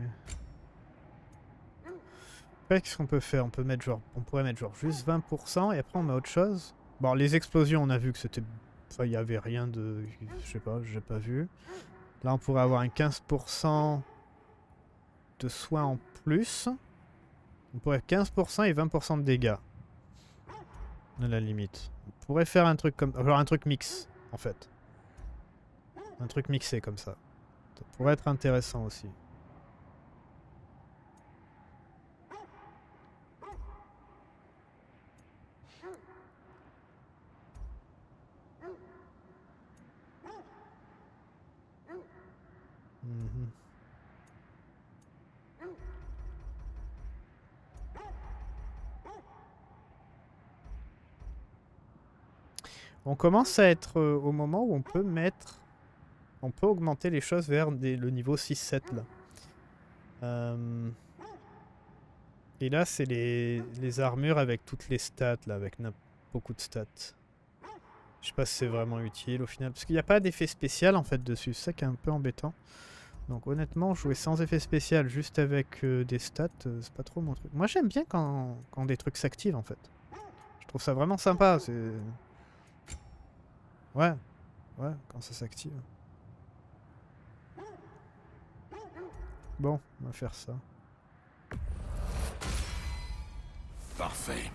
Qu'est-ce qu'on peut faire? On peut mettre genre, on pourrait mettre genre juste 20% et après on met autre chose. Bon, les explosions, on a vu que c'était, il y avait rien de, je sais pas, j'ai pas vu. Là, on pourrait avoir un 15% de soins en plus. On pourrait 15% et 20% de dégâts. À la limite. Pourrait faire un truc comme, un truc mix, en fait. Un truc mixé comme ça. Ça pourrait être intéressant aussi. On commence à être euh, au moment où on peut mettre... On peut augmenter les choses vers le niveau 6-7 là. Euh, Et là c'est les, armures avec toutes les stats là, avec beaucoup de stats. Je sais pas si c'est vraiment utile au final, parce qu'il n'y a pas d'effet spécial en fait dessus, c'est ça qui est un peu embêtant. Donc honnêtement, jouer sans effet spécial, juste avec euh, des stats, c'est pas trop mon truc. Moi j'aime bien quand, des trucs s'activent en fait. Je trouve ça vraiment sympa. Ouais, ouais, quand ça s'active. Bon, on va faire ça. Parfait.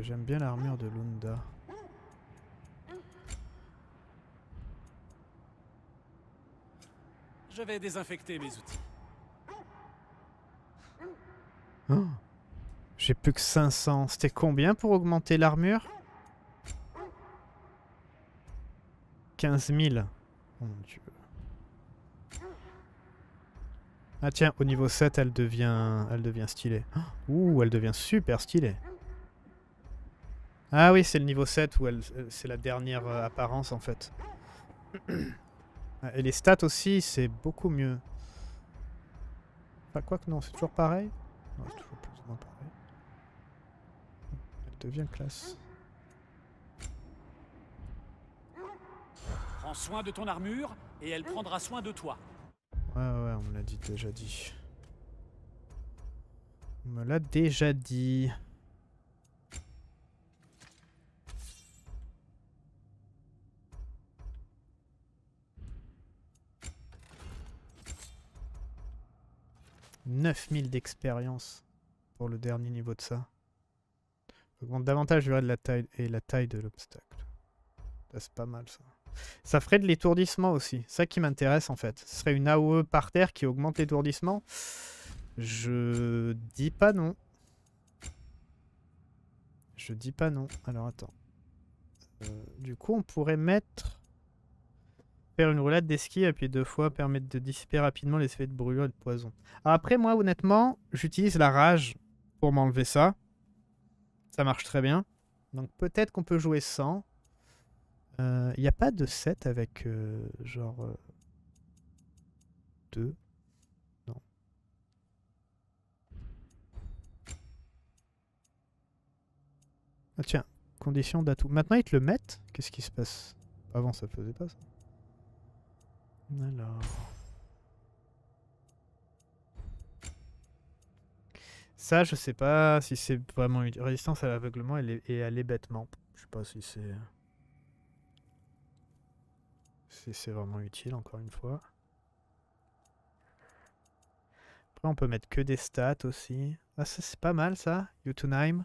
J'aime bien l'armure de Lunda. Je vais désinfecter mes outils. Oh J'ai plus que 500. C'était combien pour augmenter l'armure? 15 000. Oh mon dieu. Ah tiens, au niveau 7, elle devient, elle devient stylée. Ouh, elle devient super stylée. Ah oui, c'est le niveau 7 où elle, euh, c'est la dernière euh, apparence en fait. Ah, Et les stats aussi, c'est beaucoup mieux. Enfin, quoi que non, c'est toujours pareil? Non, c'est toujours plus ou moins pareil. Elle devient classe. Prends soin de ton armure et elle prendra soin de toi. Ouais, ouais, on me l'a déjà dit. On me l'a déjà dit. « 9000 d'expérience pour le dernier niveau de ça. Augmente davantage dirais, de la taille et la taille de l'obstacle. C'est pas mal ça. Ça ferait de l'étourdissement aussi. Ça qui m'intéresse en fait. Ce serait une AOE par terre qui augmente l'étourdissement? Je dis pas non. Je dis pas non. Alors attends. Euh, du coup, on pourrait mettre. Faire une roulade d'esquive et puis deux fois permettre de dissiper rapidement les effets de brûlure et de poison. Après, moi, honnêtement, j'utilise la rage pour m'enlever ça. Ça marche très bien. Donc peut-être qu'on peut jouer sans. Il n'y a pas de set avec euh, genre 2 Non. Ah tiens, condition d'atout. Maintenant ils te le mettent? Qu'est-ce qui se passe? Avant ça faisait pas ça. Alors. Ça, je sais pas si c'est vraiment une résistance à l'aveuglement et, à l'ébêtement. Je sais pas si c'est. C'est vraiment utile, encore une fois. Après, on peut mettre que des stats aussi. Ah, c'est pas mal, ça. Utunheim.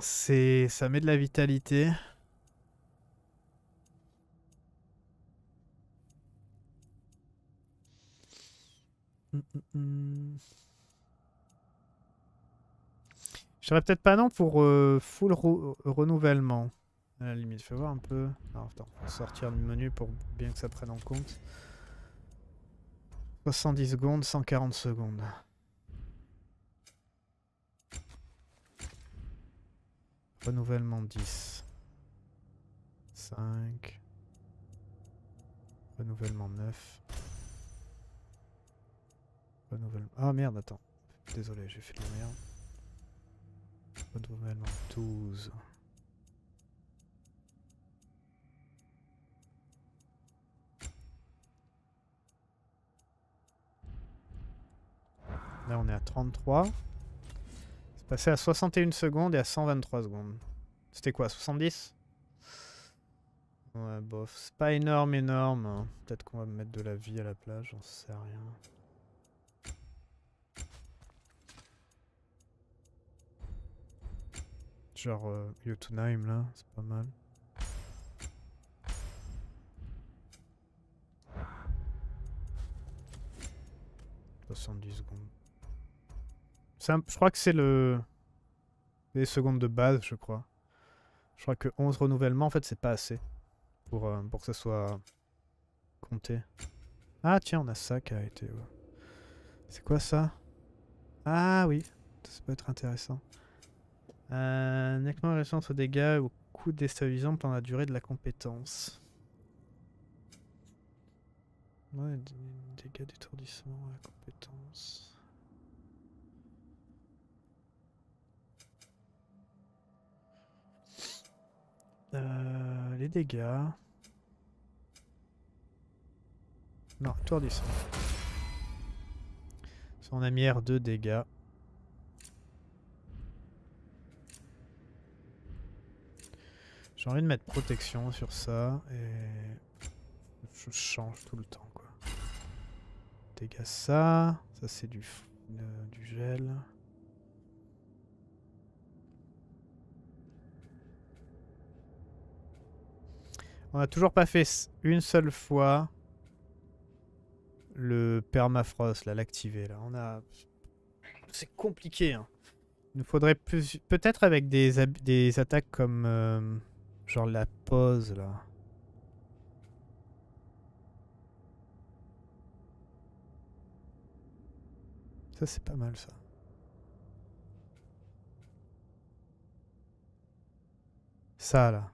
C'est... Ça met de la vitalité. Hum, hum. Je dirais peut-être pas non pour euh, full re- renouvellement. À la limite, fais voir un peu. Non, attends, faut sortir du menu pour bien que ça prenne en compte. 70 secondes, 140 secondes. Renouvellement 10. 5. Renouvellement 9. Renouvellement... Ah merde, attends. Désolé, j'ai fait de la merde. Renouvellement 12. Là, on est à 33. C'est passé à 61 secondes et à 123 secondes. C'était quoi, 70 Ouais, bof. C'est pas énorme, énorme. hein. Peut-être qu'on va mettre de la vie à la plage, j'en sais rien. Genre euh, Jotunheim, là, c'est pas mal. « 70 secondes. Je crois que c'est le... Les secondes de base, je crois. Je crois que 11 renouvellements, en fait, c'est pas assez pour, euh, pour que ça soit compté. Ah, tiens, on a ça qui a été... C'est quoi ça? Ah oui, ça peut être intéressant. Euh, nettement résistance aux dégâts ou coups déstabilisants pendant la durée de la compétence. Ouais, dégâts d'étourdissement à la compétence. Euh, les dégâts. Non, étourdissement. So, On a mis R2 dégâts. J'ai envie de mettre protection sur ça et je change tout le temps quoi. Dégâts ça, ça c'est du, euh, du gel. On a toujours pas fait une seule fois le permafrost là, l'activer là. A, c'est compliqué. Hein. Il nous faudrait plus, peut-être avec des attaques comme euh, genre la pause là. Ça c'est pas mal ça. Ça là.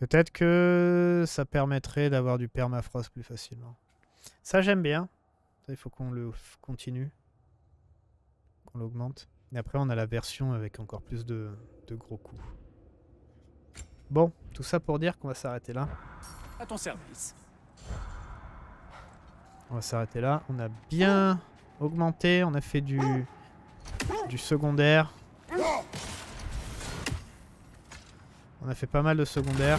Peut-être que ça permettrait d'avoir du permafrost plus facilement. Ça j'aime bien. Il faut qu'on le continue. Qu'on l'augmente. Et après on a la version avec encore plus de, de gros coups. Bon, tout ça pour dire qu'on va s'arrêter là. À ton service. On va s'arrêter là. On a bien augmenté. On a fait du, du secondaire. On a fait pas mal de secondaire.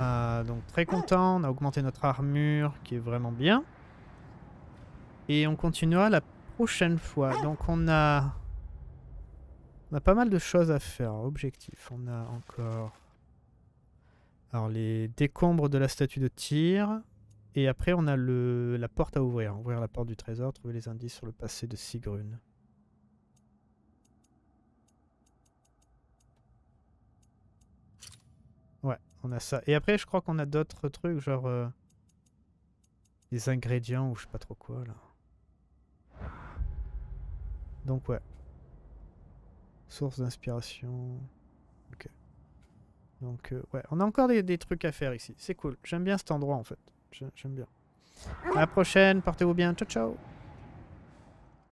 Euh, donc très content. On a augmenté notre armure qui est vraiment bien. Et on continuera la prochaine fois. Donc on a... On pas mal de choses à faire. Objectif. On a encore... Alors les décombres de la statue de tir. Et après, on a le, la porte à ouvrir. Ouvrir la porte du trésor, trouver les indices sur le passé de Sigrun. Ouais, on a ça. Et après, je crois qu'on a d'autres trucs, genre euh, des ingrédients ou je sais pas trop quoi là. Donc ouais. Source d'inspiration. Ok. Donc euh, ouais, on a encore des, des trucs à faire ici. C'est cool. J'aime bien cet endroit en fait. J'ai- J'aime bien. À la prochaine, portez-vous bien. Ciao ciao